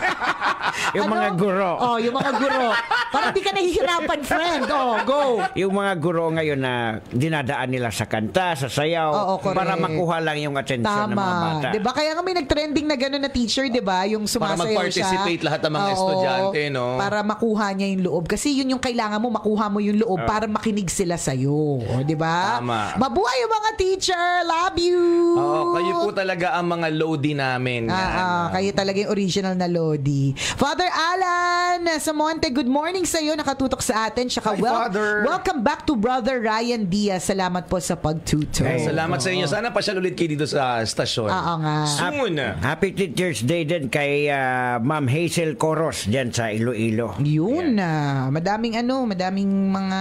Yung mga guro. Oh, yung mga guro. Parang di ka nahihirapan, friend. Oh, go. Yung mga guro ngayon na dinadaan nila sa kanta, sa sayaw, Oo, correct. para makuha lang yung atensyon ng mga bata. Tama. 'Di ba? Kaya nga may nag-trending na gano'n na teacher, 'di ba? Yung sumasayaw siya. mag-participate lahat ng mga Oo, estudyante, no? Para makuha niya yung loob. Kasi yun yung kailangan mo, makuha mo yung loob para makinig sila sa iyo, 'di ba? Tama. Mabuhay yung mga teacher. Love you. Oo, kayo po talaga ang mga Lodi namin. Yan. Ah, ah, kayo talaga yung original na Lodi. Father Alan sa Monte, good morning sa iyo. Nakatutok sa atin. Tsaka Hi, Father. welcome back to Brother Ryan Diaz. Salamat po sa pagtuto. Ay, salamat sa inyo. Sana pasyal ulit kayo dito sa stasyon. Oo nga. Soon. Happy Teacher's Day din kay ah, Ma'am Hazel Coros dyan sa Iloilo. Yun na. Madaming ano, madaming mga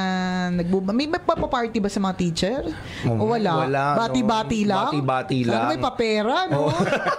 nagbuba. May magpapaparty ba sa mga teacher? Oh, o wala? wala, no. Bati-bati lang? Bati-bati Sana lang. may papera, no?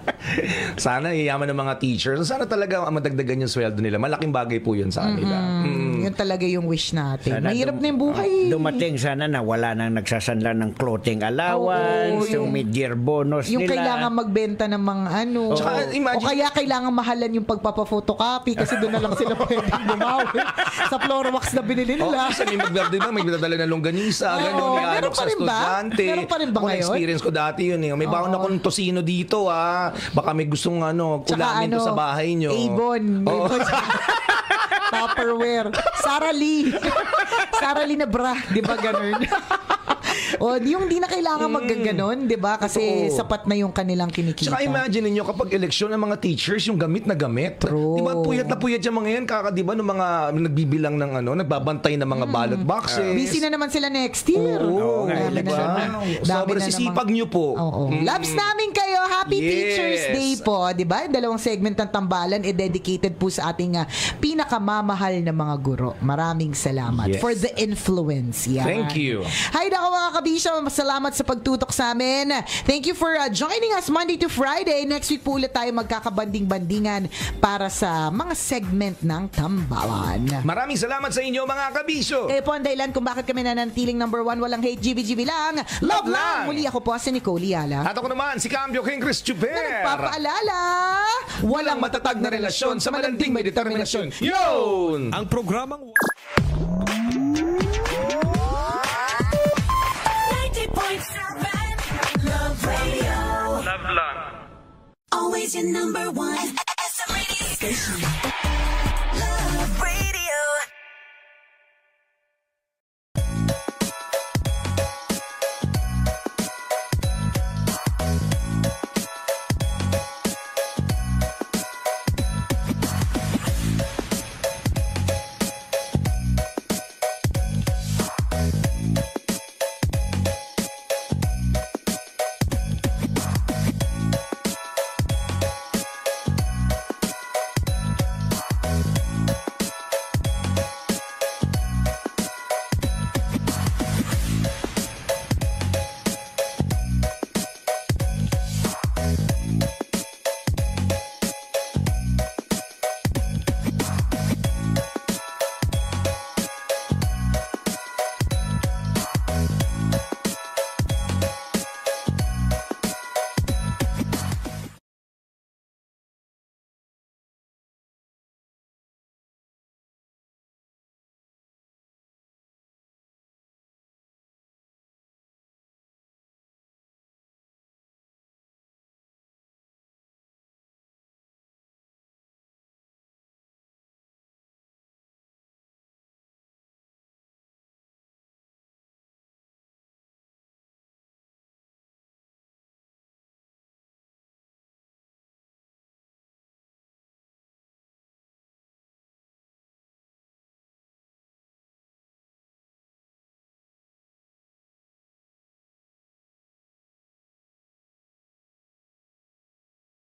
Sana iyaman ng mga teachers. Sana talaga madagdagan yung sweldo nila. Malaking bagay po yun sa kanila. Mm. Yun talaga yung wish natin. Sana Mahirap dum- na yung buhay. Dumating sana na wala nang nagsasanla ng clothing allowance, Oo, yung, yung- mid-year bonus Yung nila. kailangan magbenta ng mga ano. Tsaka, imagine- o kaya kailangan mahalan yung pagpapapotocopy kasi doon na lang sila pwedeng bumawi sa floor wax na binili Oh, nila. kasi may mag-birthday ba, may magdadala ng longganisa, Oo, gano'n, may pa sa rin ba? estudyante. Meron pa rin ba ngayon? experience ko dati yun eh. May baon Oo. akong tosino dito ah. Baka may gustong ano, Tsaka ulamin ano, to sa bahay nyo. Avon. Oo. Avon. Tupperware. Sara Lee. Sara Lee na bra. Di ba ganun? o, yung di na kailangan maggaganon, di ba? Kasi Mm. Totoo. sapat na yung kanilang kinikita. Tsaka imagine ninyo kapag eleksyon ng mga teachers, yung gamit na gamit. Di ba puyat na puyat yung mga yan, kaka, di ba, ng mga nagbibilang ng ano, nagbabantay ng mga ballot boxes. Hmm. Busy na naman sila next year. Oo, Dami di na ba? naman. Dami na sisipag nyo po. Oo. Mm. Loves namin kayo. Happy Yes. Teacher's Day po. Di ba? Dalawang segment ng Tambalan e dedicated po sa ating ah, pinakamamahal na mga guro. Maraming salamat Yes. for the influence. Yan. Thank you. Hi nako mga kabisyo, salamat sa pagtutok sa amin. Thank you for uh, joining us Monday to Friday. Next week po ulit tayo magkakabanding-bandingan para sa mga segment ng Tambalan. Maraming salamat sa inyo mga kabisyo. Kayo po ang dahilan kung bakit kami nanantiling number one, walang hate, GBGB lang. Love, Love lang! lang! Muli ako po si Nicole Yala. At ako naman, si Cambio King Chris Chuper. Nagpapaalala, walang matatag na relasyon sa malanding may determinasyon. Yun! Ang programang always your number one. SM radio station.